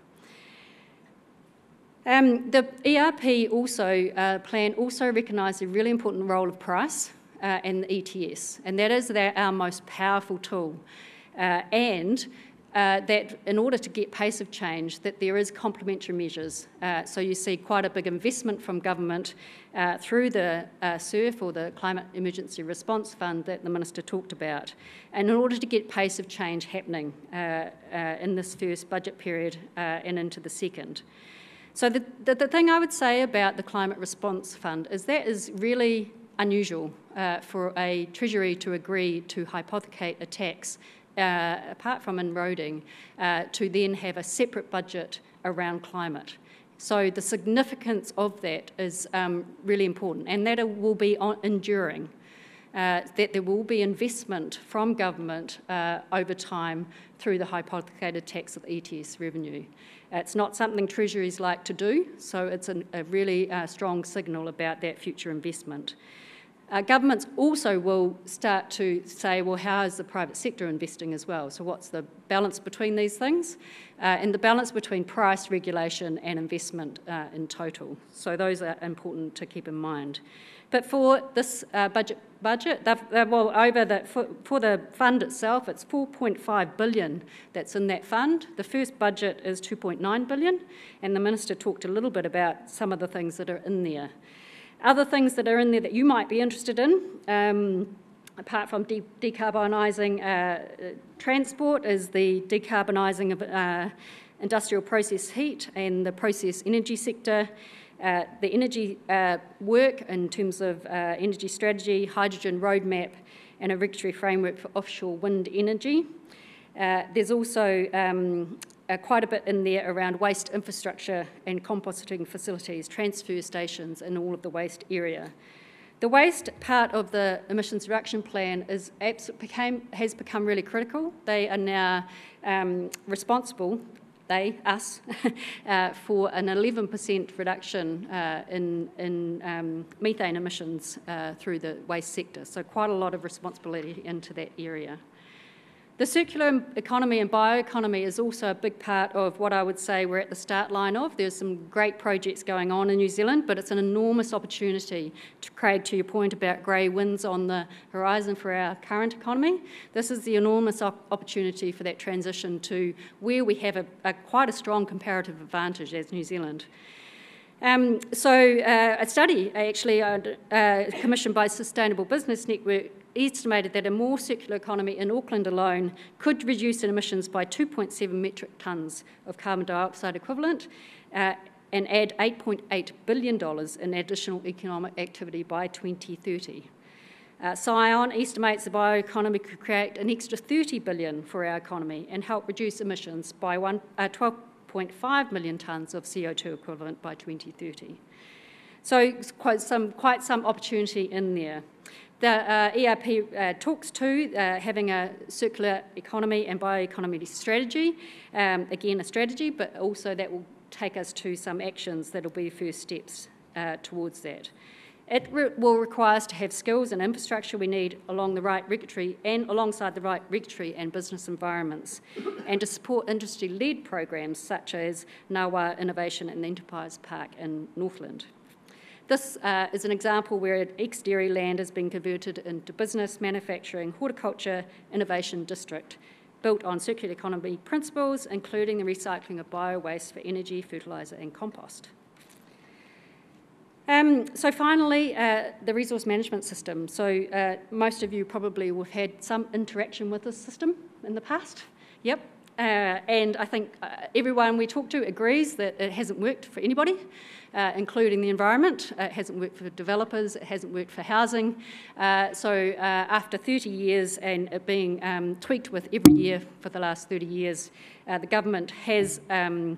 Um, the ERP also uh, plan also recognised a really important role of price uh, and the ETS, and that is our most powerful tool. Uh, and uh, that in order to get pace of change, that there is complementary measures. Uh, so you see quite a big investment from government uh, through the uh, CERF or the Climate Emergency Response Fund that the Minister talked about. And in order to get pace of change happening uh, uh, in this first budget period and into the second. So the, the, the, thing I would say about the Climate Response Fund is that is really unusual for a Treasury to agree to hypothecate a tax uh, apart from enroading, uh, to then have a separate budget around climate. So the significance of that is um, really important, and that will be enduring. Uh, that there will be investment from government uh, over time through the hypothecated tax of ETS revenue. It's not something treasuries like to do, so it's an, a really uh, strong signal about that future investment. Uh, governments also will start to say, well, how is the private sector investing as well? So, what's the balance between these things? Uh, and the balance between price regulation and investment uh, in total. So, those are important to keep in mind. But for this uh, budget, budget well, over the, for, for the fund itself, it's 4.5 billion that's in that fund. The first budget is 2.9 billion, and the minister talked a little bit about some of the things that are in there. Other things that are in there that you might be interested in, um, apart from de- decarbonising uh, transport, is the decarbonising of uh, industrial process heat and the process energy sector. Uh, the energy uh, work in terms of uh, energy strategy, hydrogen roadmap, and a regulatory framework for offshore wind energy. Uh, there's also um, uh, quite a bit in there around waste infrastructure and composting facilities, transfer stations, and all of the waste area. The waste part of the emissions reduction plan is became, has become really critical. They are now um, responsible, they, us, uh, for an 11% reduction uh, in, in um, methane emissions uh, through the waste sector. So, quite a lot of responsibility into that area. The circular economy and bioeconomy is also a big part of what I would say we're at the start line of. There's some great projects going on in New Zealand, but it's an enormous opportunity, to, Craig, to your point about grey winds on the horizon for our current economy. This is the enormous op- opportunity for that transition to where we have a, a, quite a strong comparative advantage as New Zealand. Um, so, uh, a study actually uh, uh, commissioned by Sustainable Business Network estimated that a more circular economy in Auckland alone could reduce emissions by 2.7 metric tonnes of carbon dioxide equivalent uh, and add $8.8 billion in additional economic activity by 2030. Uh, Scion estimates the bioeconomy could create an extra 30 billion for our economy and help reduce emissions by one, uh, 12.5 million tonnes of CO2 equivalent by 2030. So quite some, quite some opportunity in there. The uh, ERP uh, talks to uh, having a circular economy and bioeconomy strategy. Um, again, a strategy, but also that will take us to some actions that will be first steps uh, towards that. It re- will require us to have skills and infrastructure we need along the right regulatory and alongside the right regulatory and business environments, and to support industry-led programs such as Ngāwhā Innovation and Enterprise Park in Northland. This uh, is an example where ex-dairy land has been converted into business, manufacturing, horticulture, innovation district, built on circular economy principles, including the recycling of bio-waste for energy, fertiliser and compost. Um, so finally, uh, the resource management system. So uh, most of you probably have had some interaction with this system in the past. Yep. Uh, and I think uh, everyone we talk to agrees that it hasn't worked for anybody, uh, including the environment. it hasn't worked for developers. It hasn't worked for housing. Uh, so after 30 years and it being um, tweaked with every year for the last 30 years, the government has um,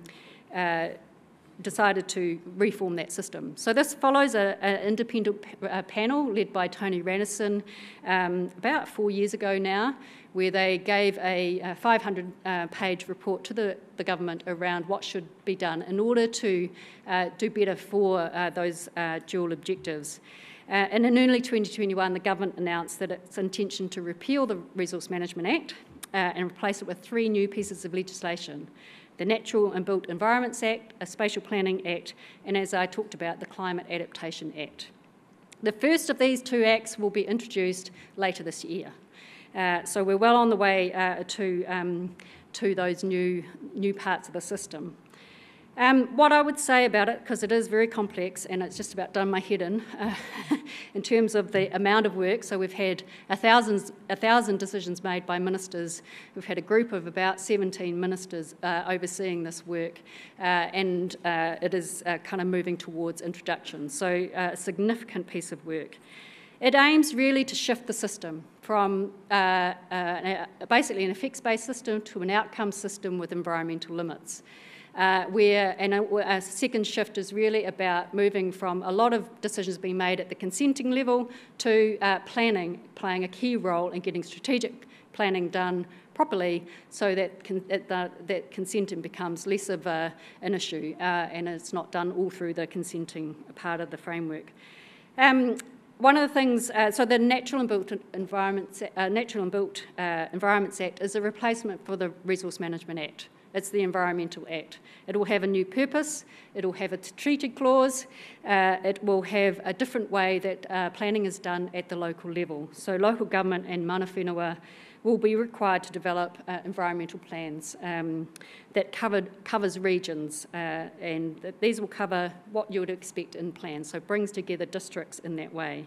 decided to reform that system. So this follows an independent panel led by Tony Randerson um, about four years ago now, where they gave a, a 500 uh, page report to the, the government around what should be done in order to uh, do better for uh, those uh, dual objectives. Uh, and in early 2021, the government announced that its intention to repeal the Resource Management Act uh, and replace it with three new pieces of legislation the Natural and Built Environments Act, a Spatial Planning Act, and as I talked about, the Climate Adaptation Act. The first of these two acts will be introduced later this year. Uh, so we're well on the way uh, to, um, to those new, new parts of the system. Um, what I would say about it, because it is very complex and it's just about done my head in, uh, in terms of the amount of work. So we've had a thousand, a thousand decisions made by ministers. We've had a group of about 17 ministers uh, overseeing this work, uh, and uh, it is uh, kind of moving towards introduction. So uh, a significant piece of work. It aims really to shift the system from basically an effects-based system to an outcome system with environmental limits uh, where and a, a, second shift is really about moving from a lot of decisions being made at the consenting level to uh, planning playing a key role in getting strategic planning done properly so that, con- that, that consenting becomes less of a, an issue uh, and it's not done all through the consenting part of the framework. Um, one of the things, uh, so the Natural and Built Environments, uh, Natural and Built uh, Environments Act is a replacement for the Resource Management Act. It's the Environmental Act. It will have a new purpose, it will have a treaty clause, uh, it will have a different way that uh, planning is done at the local level. So, local government and mana whenua will be required to develop uh, environmental plans um, that covered, covers regions, uh, and these will cover what you would expect in plans, so brings together districts in that way.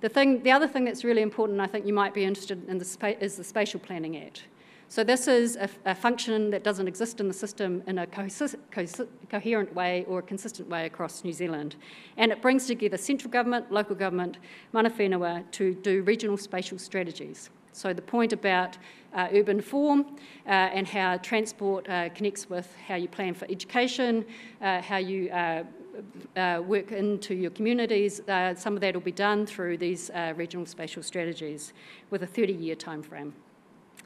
The, thing, the other thing that's really important, I think you might be interested in, the is the Spatial Planning Act. So this is a, a, function that doesn't exist in the system in a co- co- coherent way or a consistent way across New Zealand. And it brings together central government, local government, mana whenua to do regional spatial strategies. So the point about uh, urban form uh, and how transport uh, connects with how you plan for education, uh, how you uh, uh, work into your communities, some of that will be done through these regional spatial strategies with a 30-year time frame.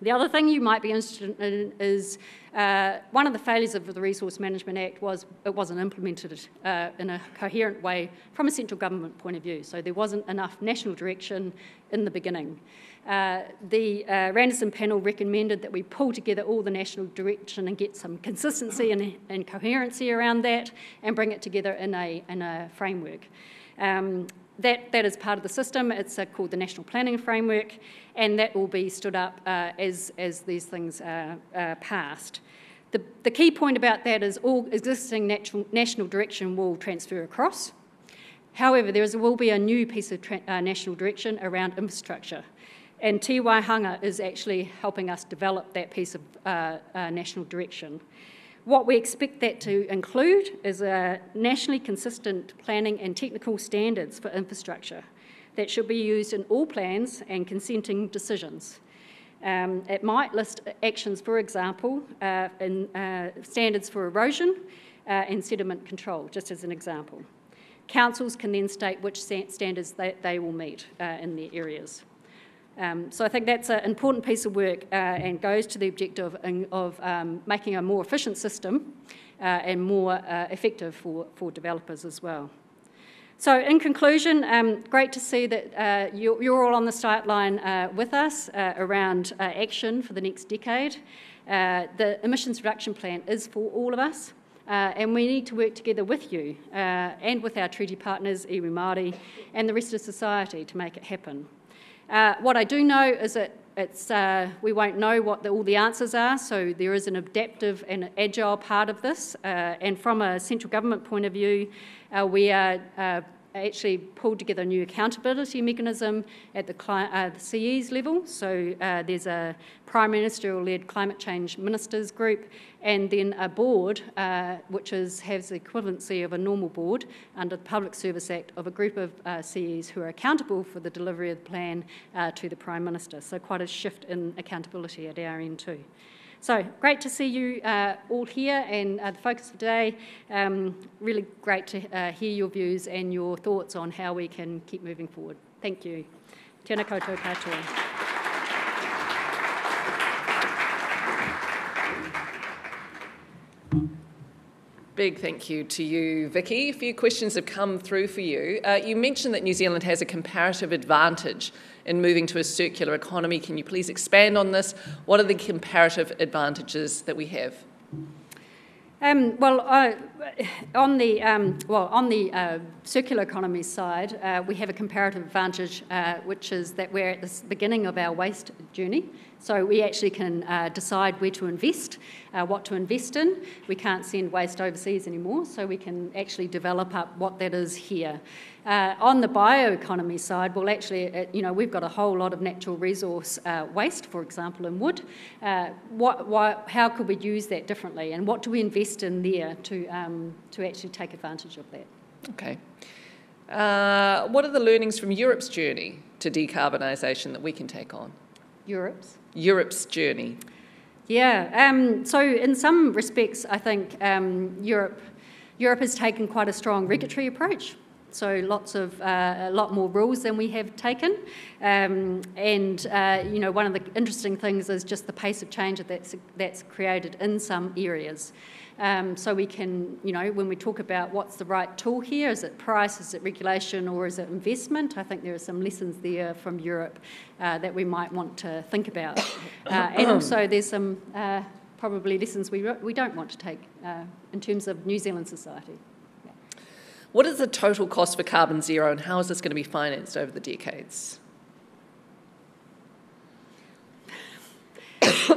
The other thing you might be interested in is uh, one of the failures of the Resource Management Act was it wasn't implemented uh, in a coherent way from a central government point of view. So there wasn't enough national direction in the beginning. Uh, the uh, Randerson panel recommended that we pull together all the national direction and get some consistency and, and coherency around that and bring it together in a, in a framework. Um, that, that is part of the system. It's uh, called the National Planning Framework, and that will be stood up uh, as, as these things are, passed. The, the key point about that is all existing natural, national direction will transfer across. However, there is, will be a new piece of uh, national direction around infrastructure. And Te Waihanga is actually helping us develop that piece of uh, uh, national direction. What we expect that to include is a nationally consistent planning and technical standards for infrastructure that should be used in all plans and consenting decisions. Um, it might list actions, for example, uh, in uh, standards for erosion uh, and sediment control, just as an example. Councils can then state which standards they, they will meet uh, in their areas. Um, so I think that's an important piece of work uh, and goes to the objective of um, making a more efficient system uh, and more effective for, for developers as well. So in conclusion, um, great to see that uh, you're, you're, all on the start line uh, with us uh, around action for the next decade. the emissions reduction plan is for all of us. Uh, and we need to work together with you uh, and with our treaty partners, iwi Māori, and the rest of society to make it happen. Uh, what I do know is that it's, uh, we won't know what the, all the answers are, so there is an adaptive and agile part of this. Uh, and from a central government point of view, uh, we are actually pulled together a new accountability mechanism at the, uh, the CE's level. So uh, there's a Prime Ministerial-led climate change ministers group, and then a board, uh, which is, has the equivalency of a normal board under the Public Service Act of a group of uh, CEs who are accountable for the delivery of the plan uh, to the Prime Minister. So quite a shift in accountability at our end too. So great to see you uh, all here and uh, the focus of today. Um, really great to uh, hear your views and your thoughts on how we can keep moving forward. Thank you. Tēnā koutou katoa. Big thank you to you, Vicky. A few questions have come through for you. Uh, you mentioned that New Zealand has a comparative advantage in moving to a circular economy. Can you please expand on this? What are the comparative advantages that we have? Um, well, uh, on the um, well on the uh, circular economy side, uh, we have a comparative advantage, uh, which is that we're at the beginning of our waste journey. So we actually can uh, decide where to invest, uh, what to invest in. We can't send waste overseas anymore, so we can actually develop up what that is here. Uh, on the bioeconomy side, well, actually, it, uh, you know, we've got a whole lot of natural resource uh, waste, for example, in wood. Uh, what, why, how could we use that differently, and what do we invest in there to um, to actually take advantage of that? Okay. what are the learnings from Europe's journey to decarbonisation that we can take on? Europe's? Europe's journey? Yeah, um, so in some respects, I think um, Europe, Europe has taken quite a strong regulatory approach. So lots of uh, a lot more rules than we have taken, um, and uh, you know one of the interesting things is just the pace of change that's that's created in some areas. Um, so we can, you know, when we talk about what's the right tool here, is it price, is it regulation, or is it investment? I think there are some lessons there from Europe uh, that we might want to think about. Uh, and also there's some uh, probably lessons we, we don't want to take uh, in terms of New Zealand society. What is the total cost for carbon zero and how is this going to be financed over the decades?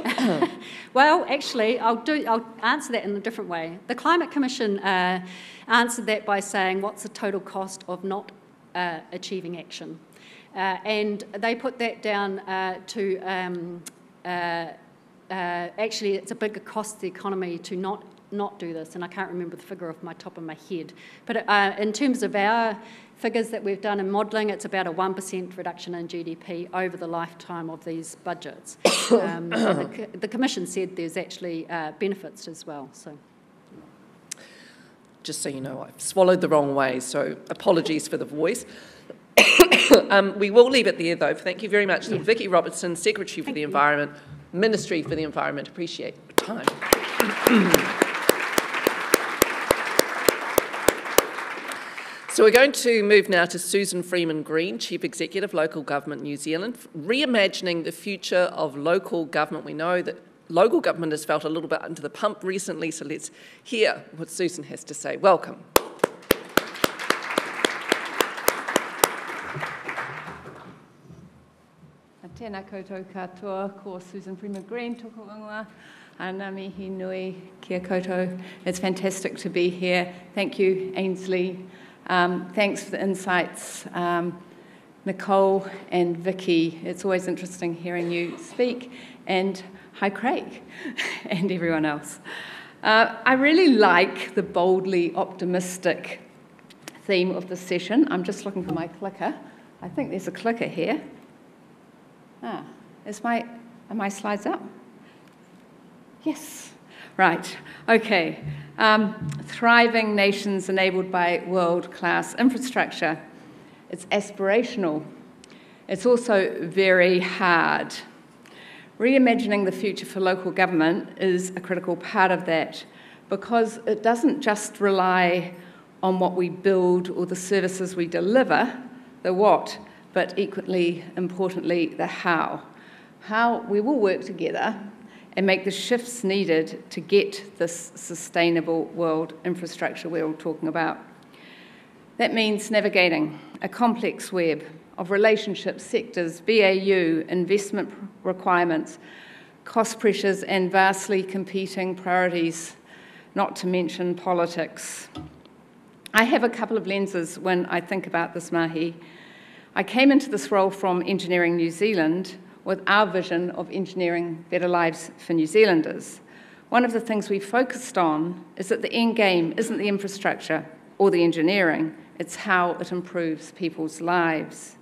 well, actually, I'll, do, I'll answer that in a different way. The Climate Commission uh, answered that by saying, what's the total cost of not uh, achieving action? Uh, and they put that down uh, to um, uh, uh, actually, it's a bigger cost to the economy to not not do this, and I can't remember the figure off my top of my head. But in terms of our figures that we've done in modelling, it's about a 1% reduction in GDP over the lifetime of these budgets. Um, the, the, Commission said there's actually uh, benefits as well. So. Just so you know, I've swallowed the wrong way, so apologies for the voice. um, we will leave it there, though. Thank you very much to yeah. Vicky Robertson, Secretary for Thank the you. Environment, Ministry for the Environment. Appreciate your time. So we're going to move now to Susan Freeman Greene, Chief Executive, Local Government New Zealand, reimagining the future of local government. We know that local government has felt a little bit under the pump recently, so let's hear what Susan has to say. Welcome. Tēnā koutou katoa, ko Susan Freeman Greene, toko ingoa. Ana mihi nui kia koutou. It's fantastic to be here. Thank you, Ainsley. Um, thanks for the insights, um, Nicole and Vicky. It's always interesting hearing you speak. And hi, Craig, and everyone else. Uh, I really like the boldly optimistic theme of the session. I'm just looking for my clicker. I think there's a clicker here. Ah, is my, are my slides up? Yes. Right. Okay. Um, thriving nations enabled by world class infrastructure. It's aspirational. It's also very hard. Reimagining the future for local government is a critical part of that because it doesn't just rely on what we build or the services we deliver, the what, but equally importantly, the how. How we will work together and make the shifts needed to get this sustainable world infrastructure we're all talking about. That means navigating a complex web of relationships, sectors, BAU, investment requirements, cost pressures, and vastly competing priorities, not to mention politics. I have a couple of lenses when I think about this mahi. I came into this role from Engineering New Zealand with our vision of engineering better lives for New Zealanders. One of the things we focused on is that the end game isn't the infrastructure or the engineering, it's how it improves people's lives.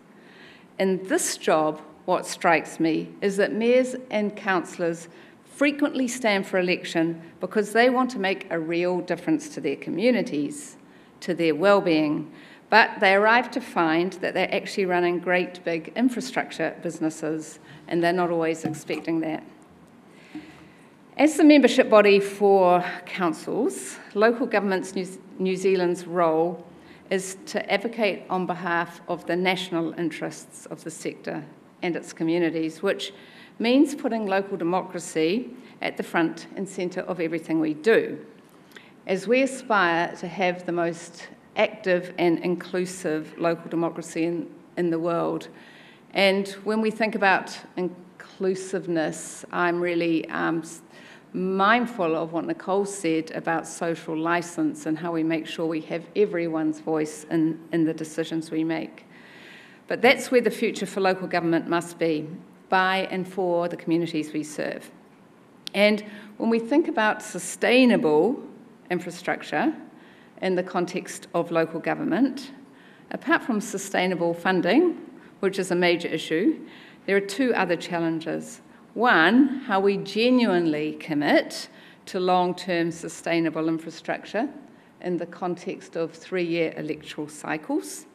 In this job, what strikes me is that mayors and councillors frequently stand for election because they want to make a real difference to their communities, to their well-being, but they arrive to find that they're actually running great big infrastructure businesses and they're not always expecting that. As the membership body for councils, local governments New, Zealand's role is to advocate on behalf of the national interests of the sector and its communities, which means putting local democracy at the front and centre of everything we do. As we aspire to have the most active and inclusive local democracy in, in the world, and when we think about inclusiveness, I'm really um, mindful of what Nicole said about social license and how we make sure we have everyone's voice in, in the decisions we make. But that's where the future for local government must be, by and for the communities we serve. And when we think about sustainable infrastructure in the context of local government, apart from sustainable funding, which is a major issue, there are two other challenges. One, how we genuinely commit to long term sustainable infrastructure in the context of three year electoral cycles.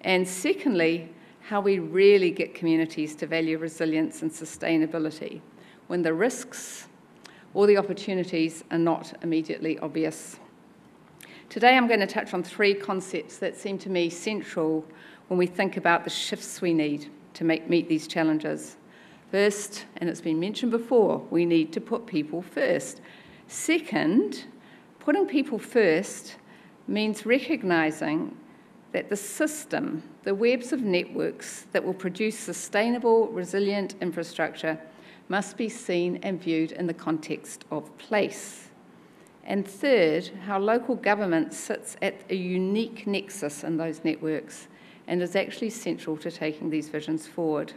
And secondly, how we really get communities to value resilience and sustainability when the risks or the opportunities are not immediately obvious. Today I'm going to touch on three concepts that seem to me central when we think about the shifts we need to make, meet these challenges. First, and it's been mentioned before, we need to put people first. Second, putting people first means recognising that the system, the webs of networks that will produce sustainable, resilient infrastructure must be seen and viewed in the context of place. And third, how local government sits at a unique nexus in those networks and is actually central to taking these visions forward.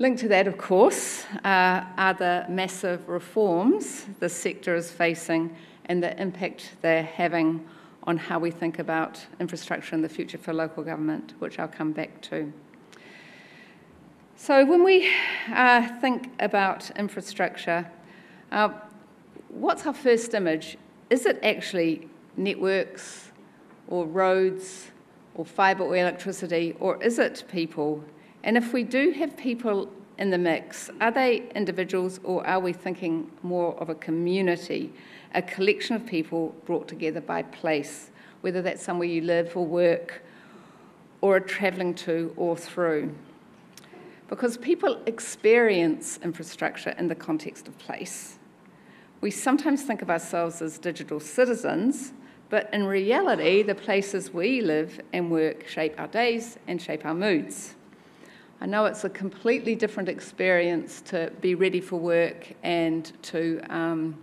Linked to that, of course, uh, are the massive reforms the sector is facing and the impact they're having on how we think about infrastructure in the future for local government, which I'll come back to. So, when we uh, think about infrastructure, uh, what's our first image? Is it actually networks or roads or fibre or electricity, or is it people? And if we do have people in the mix, are they individuals or are we thinking more of a community, a collection of people brought together by place, whether that's somewhere you live or work or are travelling to or through? Because people experience infrastructure in the context of place. We sometimes think of ourselves as digital citizens, but in reality, the places we live and work shape our days and shape our moods. I know it's a completely different experience to be ready for work and to um,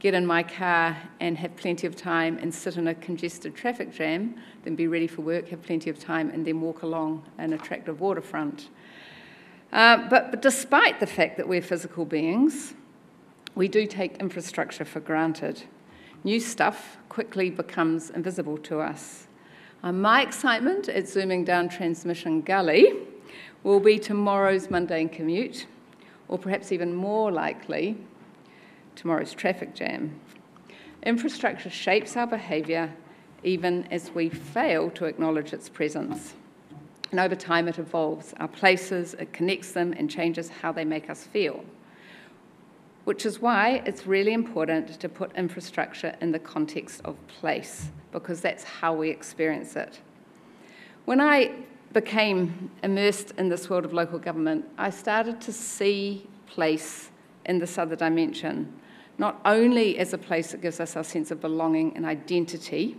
get in my car and have plenty of time and sit in a congested traffic jam, than be ready for work, have plenty of time, and then walk along an attractive waterfront. Uh, but, but despite the fact that we're physical beings, we do take infrastructure for granted. New stuff quickly becomes invisible to us. Uh, my excitement at zooming down Transmission Gully will be tomorrow's mundane commute, or perhaps even more likely, tomorrow's traffic jam. Infrastructure shapes our behaviour even as we fail to acknowledge its presence. And over time, it evolves our places, it connects them, and changes how they make us feel. Which is why it's really important to put infrastructure in the context of place, because that's how we experience it. When I became immersed in this world of local government, I started to see place in this other dimension not only as a place that gives us our sense of belonging and identity,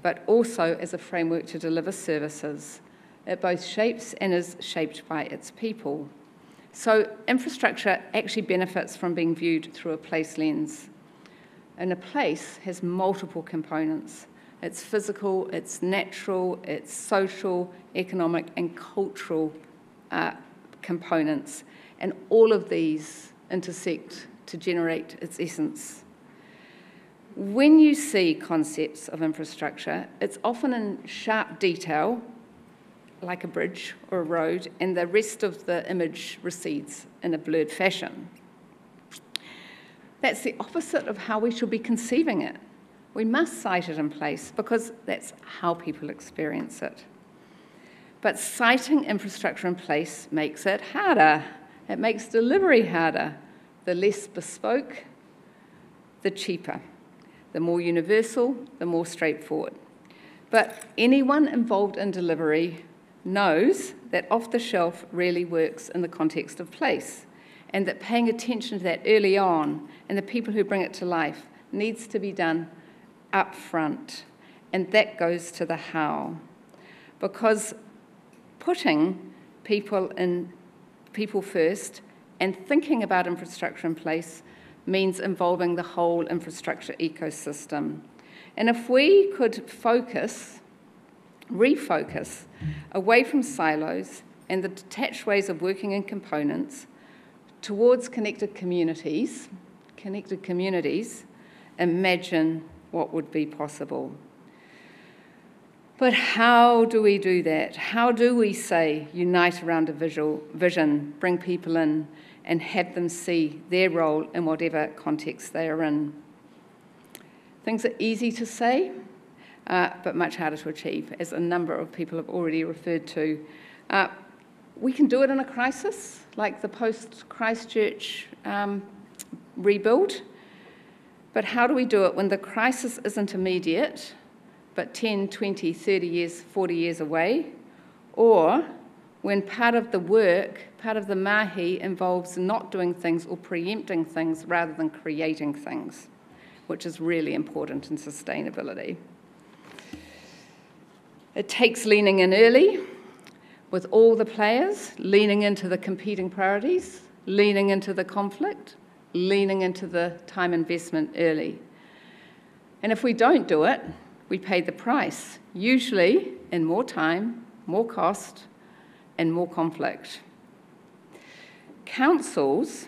but also as a framework to deliver services. It both shapes and is shaped by its people. So, infrastructure actually benefits from being viewed through a place lens. And a place has multiple components it's physical, it's natural, it's social, economic, and cultural uh, components. And all of these intersect to generate its essence. When you see concepts of infrastructure, it's often in sharp detail, like a bridge or a road, and the rest of the image recedes in a blurred fashion. That's the opposite of how we should be conceiving it. We must site it in place because that's how people experience it. But siting infrastructure in place makes it harder. It makes delivery harder the less bespoke, the cheaper. The more universal, the more straightforward. But anyone involved in delivery knows that off the shelf really works in the context of place, and that paying attention to that early on and the people who bring it to life needs to be done up front. And that goes to the how. Because putting people in people first and thinking about infrastructure in place means involving the whole infrastructure ecosystem. And if we could focus, refocus away from silos and the detached ways of working in components towards connected communities, connected communities, imagine what would be possible. But how do we do that? How do we say unite around a visual vision, bring people in, and have them see their role in whatever context they are in? Things are easy to say, uh, but much harder to achieve, as a number of people have already referred to. Uh, we can do it in a crisis, like the post Christchurch um, rebuild, but how do we do it when the crisis isn't immediate? but 10, 20, 30 years, 40 years away, or when part of the work, part of the mahi involves not doing things or preempting things rather than creating things, which is really important in sustainability. It takes leaning in early with all the players, leaning into the competing priorities, leaning into the conflict, leaning into the time investment early. And if we don't do it, we pay the price, usually in more time, more cost, and more conflict. Councils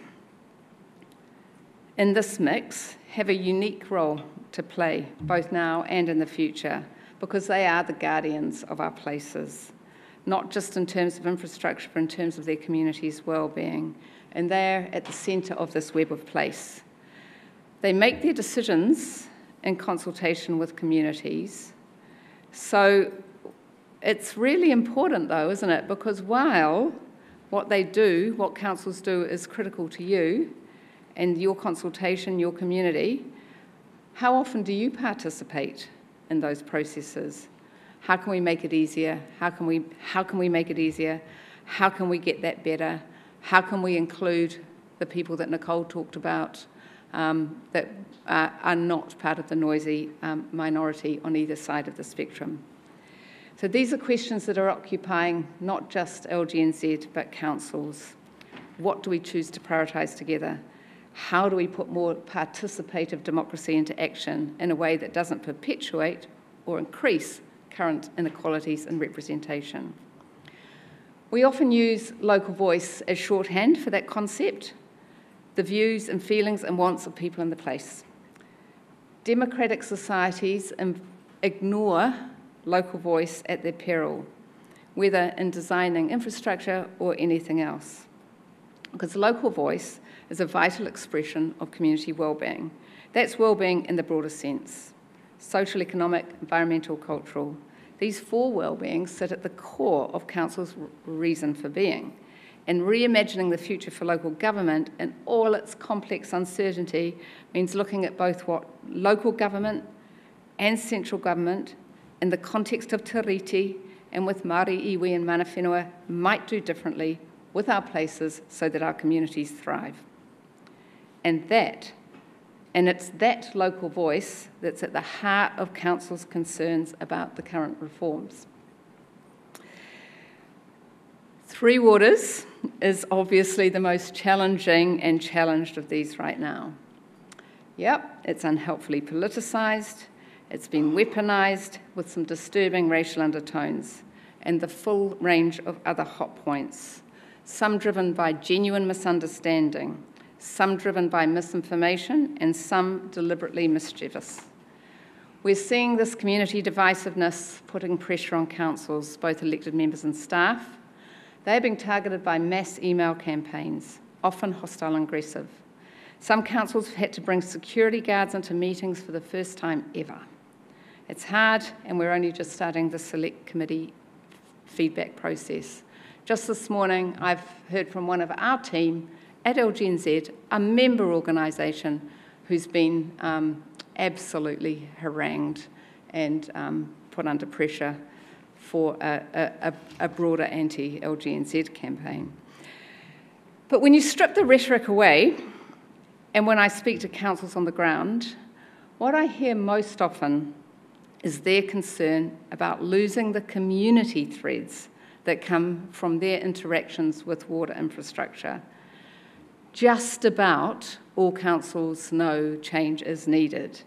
in this mix have a unique role to play, both now and in the future, because they are the guardians of our places, not just in terms of infrastructure, but in terms of their community's well-being. And they're at the centre of this web of place. They make their decisions in consultation with communities. So it's really important, though, isn't it? Because while what they do, what councils do, is critical to you and your consultation, your community, how often do you participate in those processes? How can we make it easier? How can we, how can we make it easier? How can we get that better? How can we include the people that Nicole talked about um, that uh, are not part of the noisy um, minority on either side of the spectrum. So these are questions that are occupying not just LGNZ but councils. What do we choose to prioritise together? How do we put more participative democracy into action in a way that doesn't perpetuate or increase current inequalities in representation? We often use local voice as shorthand for that concept, the views and feelings and wants of people in the place. Democratic societies ignore local voice at their peril, whether in designing infrastructure or anything else. Because local voice is a vital expression of community well-being. That's well-being in the broader sense, social, economic, environmental, cultural. These four well-beings sit at the core of Council's reason for being. And reimagining the future for local government in all its complex uncertainty means looking at both what local government and central government in the context of Te Tiriti and with Māori, Iwi and Mana Whenua might do differently with our places so that our communities thrive. And that, and it's that local voice that's at the heart of Council's concerns about the current reforms. Three Waters is obviously the most challenging and challenged of these right now. Yep, it's unhelpfully politicised, it's been weaponised with some disturbing racial undertones, and the full range of other hot points, some driven by genuine misunderstanding, some driven by misinformation, and some deliberately mischievous. We're seeing this community divisiveness putting pressure on councils, both elected members and staff, they're being targeted by mass email campaigns, often hostile and aggressive. Some councils have had to bring security guards into meetings for the first time ever. It's hard, and we're only just starting the select committee feedback process. Just this morning, I've heard from one of our team at LGNZ, a member organisation who's been um, absolutely harangued and um, put under pressure for a, a, a broader anti LGNZ campaign. But when you strip the rhetoric away, and when I speak to councils on the ground, what I hear most often is their concern about losing the community threads that come from their interactions with water infrastructure. Just about all councils know change is needed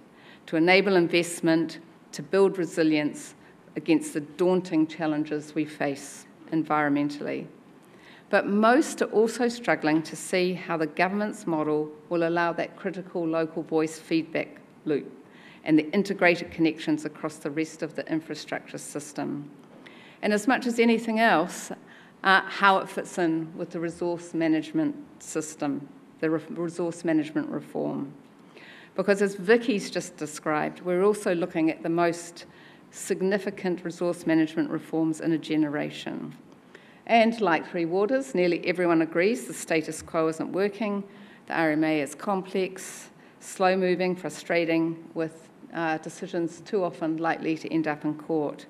to enable investment, to build resilience, against the daunting challenges we face environmentally. But most are also struggling to see how the government's model will allow that critical local voice feedback loop and the integrated connections across the rest of the infrastructure system. And as much as anything else, uh, how it fits in with the resource management system, the re resource management reform. Because as Vicky's just described, we're also looking at the most significant resource management reforms in a generation. And like Three Waters, nearly everyone agrees the status quo isn't working, the RMA is complex, slow moving, frustrating, with uh, decisions too often likely to end up in court.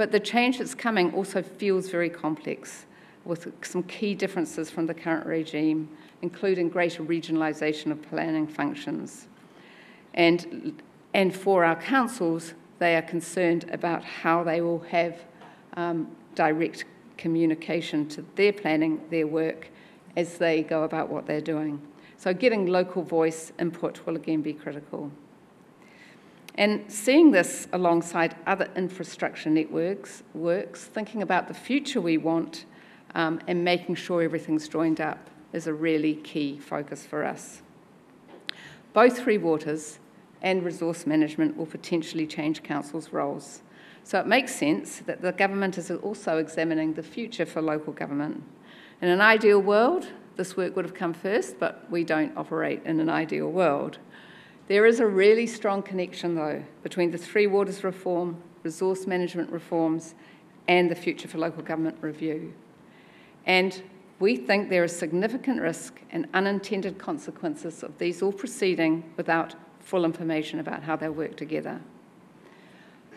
But the change that's coming also feels very complex, with some key differences from the current regime, including greater regionalisation of planning functions. And, and for our councils, they are concerned about how they will have um, direct communication to their planning, their work, as they go about what they're doing. So getting local voice input will again be critical. And seeing this alongside other infrastructure networks works, thinking about the future we want um, and making sure everything's joined up is a really key focus for us. Both Three Waters and resource management will potentially change councils' roles. So it makes sense that the government is also examining the future for local government. In an ideal world, this work would have come first, but we don't operate in an ideal world. There is a really strong connection, though, between the Three Waters reform, resource management reforms, and the Future for Local Government review. And we think there is significant risk and unintended consequences of these all proceeding without full information about how they work together.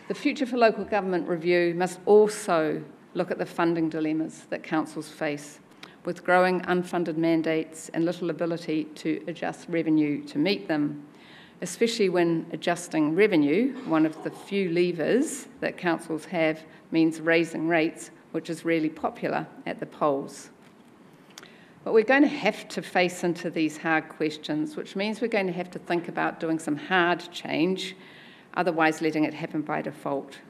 The Future for Local Government review must also look at the funding dilemmas that councils face, with growing unfunded mandates and little ability to adjust revenue to meet them. Especially when adjusting revenue, one of the few levers that councils have means raising rates, which is really popular at the polls. But we're going to have to face into these hard questions, which means we're going to have to think about doing some hard change, otherwise letting it happen by default.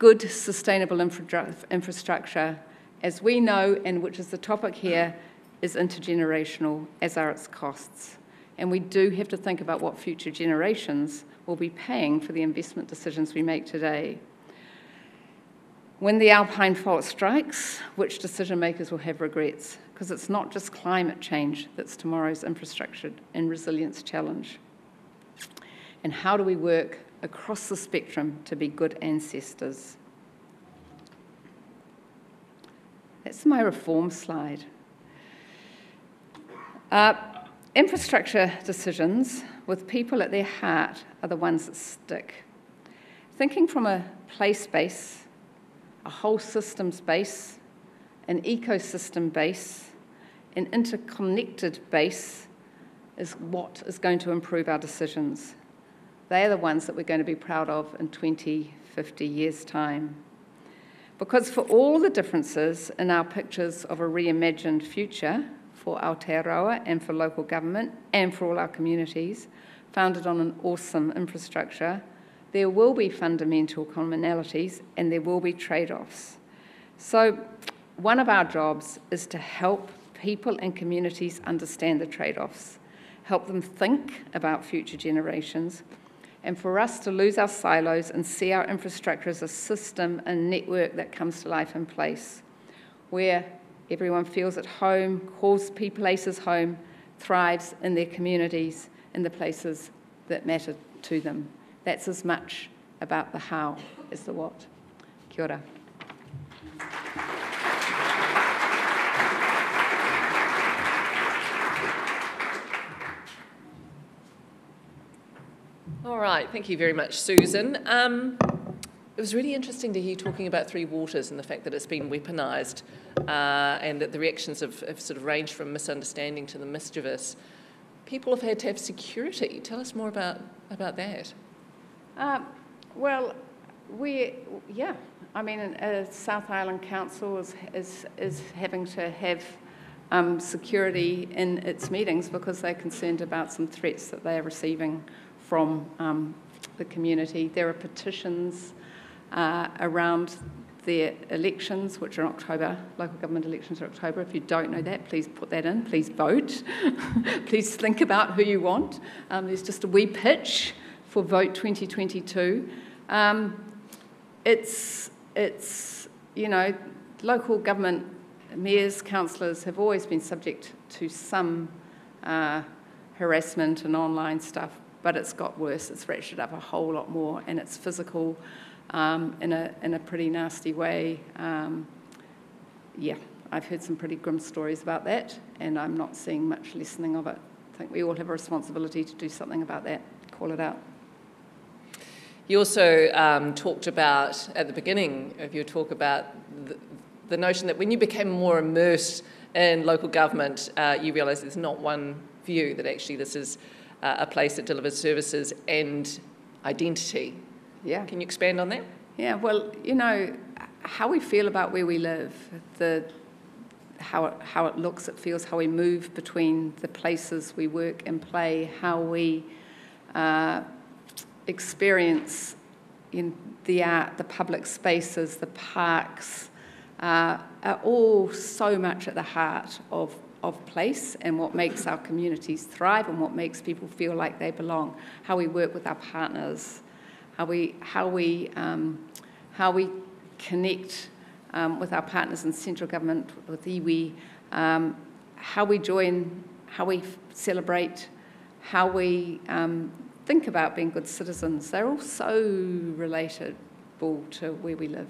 Good sustainable infra- infrastructure, as we know, and which is the topic here, is intergenerational, as are its costs. And we do have to think about what future generations will be paying for the investment decisions we make today. When the alpine fault strikes, which decision makers will have regrets? Because it's not just climate change that's tomorrow's infrastructure and resilience challenge. And how do we work across the spectrum to be good ancestors? That's my reform slide. Uh, infrastructure decisions with people at their heart are the ones that stick. Thinking from a place base a whole systems base, an ecosystem base, an interconnected base is what is going to improve our decisions. They are the ones that we're going to be proud of in 20, 50 years' time. Because for all the differences in our pictures of a reimagined future for Aotearoa and for local government and for all our communities, founded on an awesome infrastructure, there will be fundamental commonalities and there will be trade offs. So, one of our jobs is to help people and communities understand the trade offs, help them think about future generations, and for us to lose our silos and see our infrastructure as a system and network that comes to life in place, where everyone feels at home, calls places home, thrives in their communities, in the places that matter to them. That's as much about the how as the what. Kia ora. All right, thank you very much, Susan. Um, it was really interesting to hear talking about Three Waters and the fact that it's been weaponised uh, and that the reactions have, have, sort of ranged from misunderstanding to the mischievous. People have had to have security. Tell us more about, about that. Uh, well, we, yeah, I mean, uh, South Island Council is, is, is having to have um, security in its meetings because they're concerned about some threats that they are receiving from um, the community. There are petitions uh, around the elections, which are in October, local government elections are October. If you don't know that, please put that in. Please vote. please think about who you want. Um, there's just a wee pitch for Vote 2022. Um, it's, it's, you know, local government mayors, councillors have always been subject to some uh, harassment and online stuff, but it's got worse. It's ratcheted up a whole lot more, and it's physical um, in, a, in a pretty nasty way. Um, yeah, I've heard some pretty grim stories about that, and I'm not seeing much lessening of it. I think we all have a responsibility to do something about that, call it out. You also um, talked about, at the beginning of your talk, about the, the notion that when you became more immersed in local government, uh, you realised there's not one view, that actually this is uh, a place that delivers services and identity. Yeah. Can you expand on that? Yeah, well, you know, how we feel about where we live, the how it, how it looks, it feels, how we move between the places we work and play, how we uh, experience in the art, the public spaces, the parks, uh, are all so much at the heart of, of place and what makes our communities thrive and what makes people feel like they belong. How we work with our partners, how we, how we, um, how we connect um, with our partners in central government, with iwi, um, how we join, how we celebrate, how we um, think about being good citizens, they're all so relatable to where we live.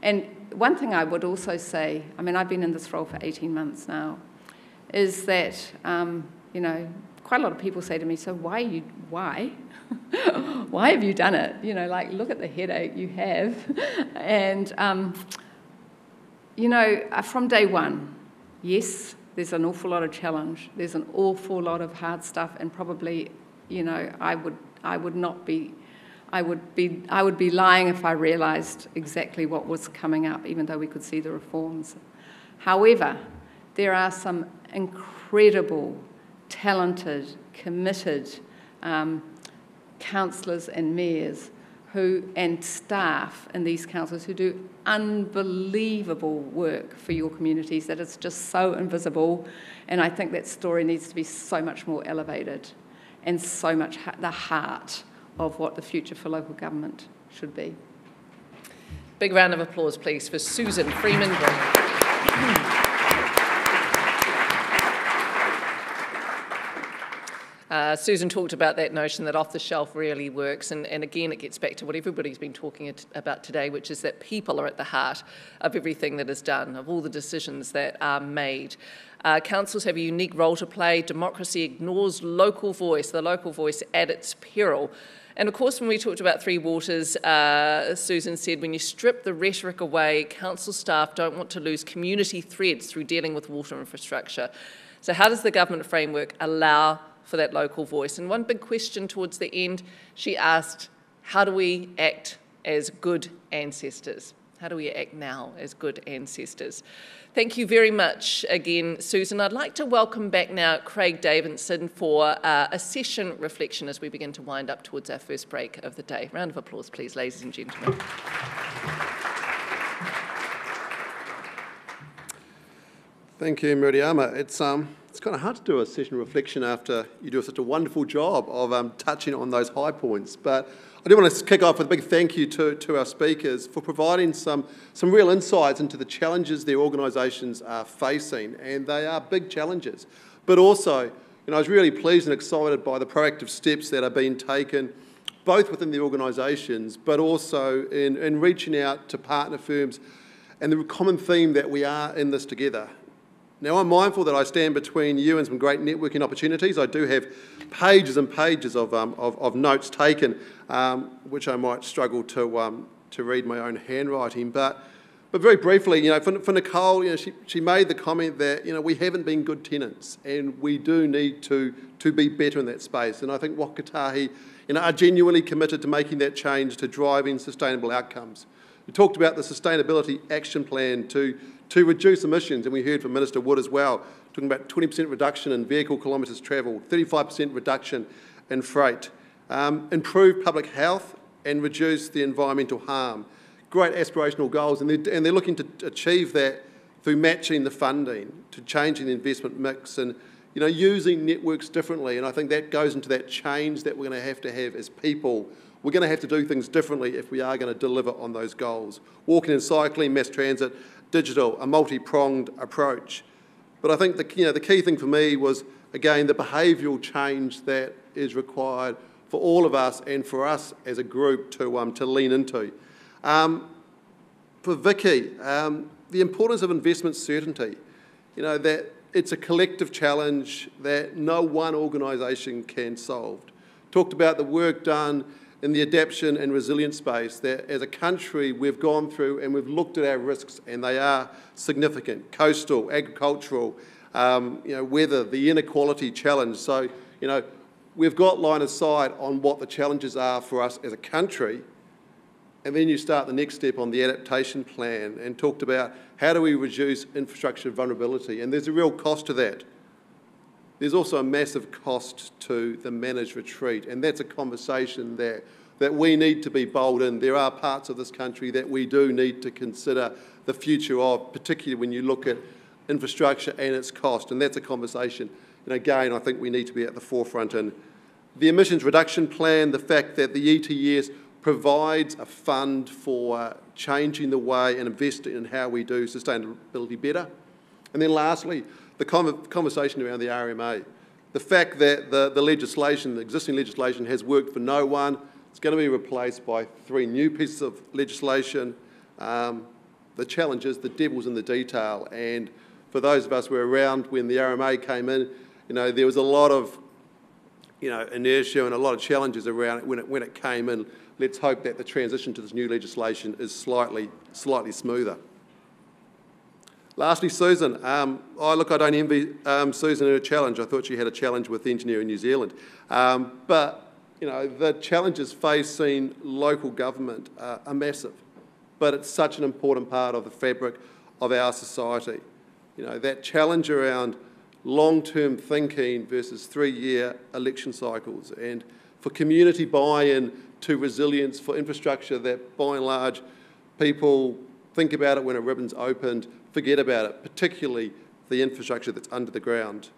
And one thing I would also say, I mean, I've been in this role for 18 months now, is that, um, you know, quite a lot of people say to me, so why you, why? why have you done it? You know, like, look at the headache you have. and, um, you know, uh, from day one, yes, there's an awful lot of challenge. There's an awful lot of hard stuff and probably you know, I would, I would not be, I would be, I would be lying if I realised exactly what was coming up, even though we could see the reforms. However, there are some incredible, talented, committed um, councillors and mayors who and staff in these councils who do unbelievable work for your communities that is just so invisible and I think that story needs to be so much more elevated and so much ha- the heart of what the future for local government should be. Big round of applause, please, for Susan Freeman Uh, Susan talked about that notion that off the shelf really works, and, and again, it gets back to what everybody's been talking about today, which is that people are at the heart of everything that is done, of all the decisions that are made. Uh, councils have a unique role to play. Democracy ignores local voice, the local voice at its peril. And of course, when we talked about Three Waters, uh, Susan said when you strip the rhetoric away, council staff don't want to lose community threads through dealing with water infrastructure. So, how does the government framework allow for that local voice. And one big question towards the end, she asked, How do we act as good ancestors? How do we act now as good ancestors? Thank you very much again, Susan. I'd like to welcome back now Craig Davidson for uh, a session reflection as we begin to wind up towards our first break of the day. Round of applause, please, ladies and gentlemen. Thank you, Miriama. It's um, kind of hard to do a session reflection after you do such a wonderful job of um, touching on those high points. But I do want to kick off with a big thank you to, to our speakers for providing some, some real insights into the challenges their organisations are facing, and they are big challenges. But also, you know, I was really pleased and excited by the proactive steps that are being taken, both within the organisations, but also in, in reaching out to partner firms and the common theme that we are in this together. Now, I'm mindful that I stand between you and some great networking opportunities. I do have pages and pages of, um, of, of, notes taken, um, which I might struggle to, um, to read my own handwriting. But, but very briefly, you know, for, for Nicole, you know, she, she made the comment that, you know, we haven't been good tenants and we do need to, to be better in that space. And I think Waka Kotahi, you know, are genuinely committed to making that change to driving sustainable outcomes. We talked about the Sustainability Action Plan to to reduce emissions, and we heard from Minister Wood as well, talking about 20% reduction in vehicle kilometres travelled, 35% reduction in freight, um, improve public health and reduce the environmental harm. Great aspirational goals, and they're, and they're looking to achieve that through matching the funding, to changing the investment mix, and you know, using networks differently. And I think that goes into that change that we're going to have to have as people. We're going to have to do things differently if we are going to deliver on those goals. Walking and cycling, mass transit, digital, a multi-pronged approach. But I think the, you know, the key thing for me was, again, the behavioural change that is required for all of us and for us as a group to, um, to lean into. Um, for Vicky, um, the importance of investment certainty. You know, that it's a collective challenge that no one organisation can solve. Talked about the work done in the adaptation and resilience space that as a country we've gone through and we've looked at our risks and they are significant, coastal, agricultural, um, you know, weather, the inequality challenge. So, you know, we've got line of sight on what the challenges are for us as a country and then you start the next step on the adaptation plan and talked about how do we reduce infrastructure vulnerability and there's a real cost to that. There's also a massive cost to the managed retreat, and that's a conversation that, that we need to be bold in. There are parts of this country that we do need to consider the future of, particularly when you look at infrastructure and its cost, and that's a conversation. And again, I think we need to be at the forefront in. The emissions reduction plan, the fact that the ETS provides a fund for changing the way and investing in how we do sustainability better. And then lastly, the conversation around the RMA, the fact that the, the legislation, the existing legislation has worked for no one, it's going to be replaced by three new pieces of legislation. Um, the challenge is the devil's in the detail. And for those of us who were around when the RMA came in, you know, there was a lot of you know, inertia and a lot of challenges around it when it, when it came in. Let's hope that the transition to this new legislation is slightly, slightly smoother. Lastly, Susan. Um, oh, look, I don't envy um, Susan her challenge. I thought she had a challenge with Engineering New Zealand. Um, but, you know, the challenges facing local government uh, are massive. But it's such an important part of the fabric of our society. You know, that challenge around long-term thinking versus three-year election cycles and for community buy-in to resilience, for infrastructure that, by and large, people think about it when a ribbon's opened, forget about it, particularly the infrastructure that's under the ground.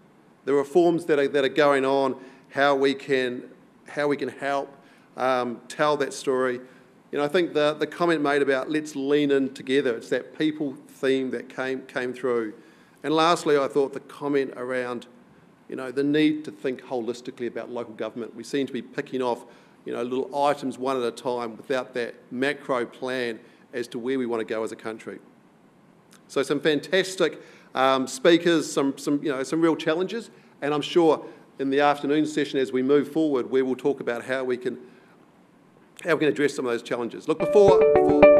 The reforms that are, that are going on, how we can, how we can help um, tell that story. You know, I think the, the comment made about let's lean in together, it's that people theme that came, came through. And lastly, I thought the comment around, you know, the need to think holistically about local government. We seem to be picking off, you know, little items one at a time without that macro plan as to where we want to go as a country. So some fantastic um, speakers, some, some, you know, some real challenges, and I'm sure in the afternoon session as we move forward, we will talk about how we can, how we can address some of those challenges. Look, before, before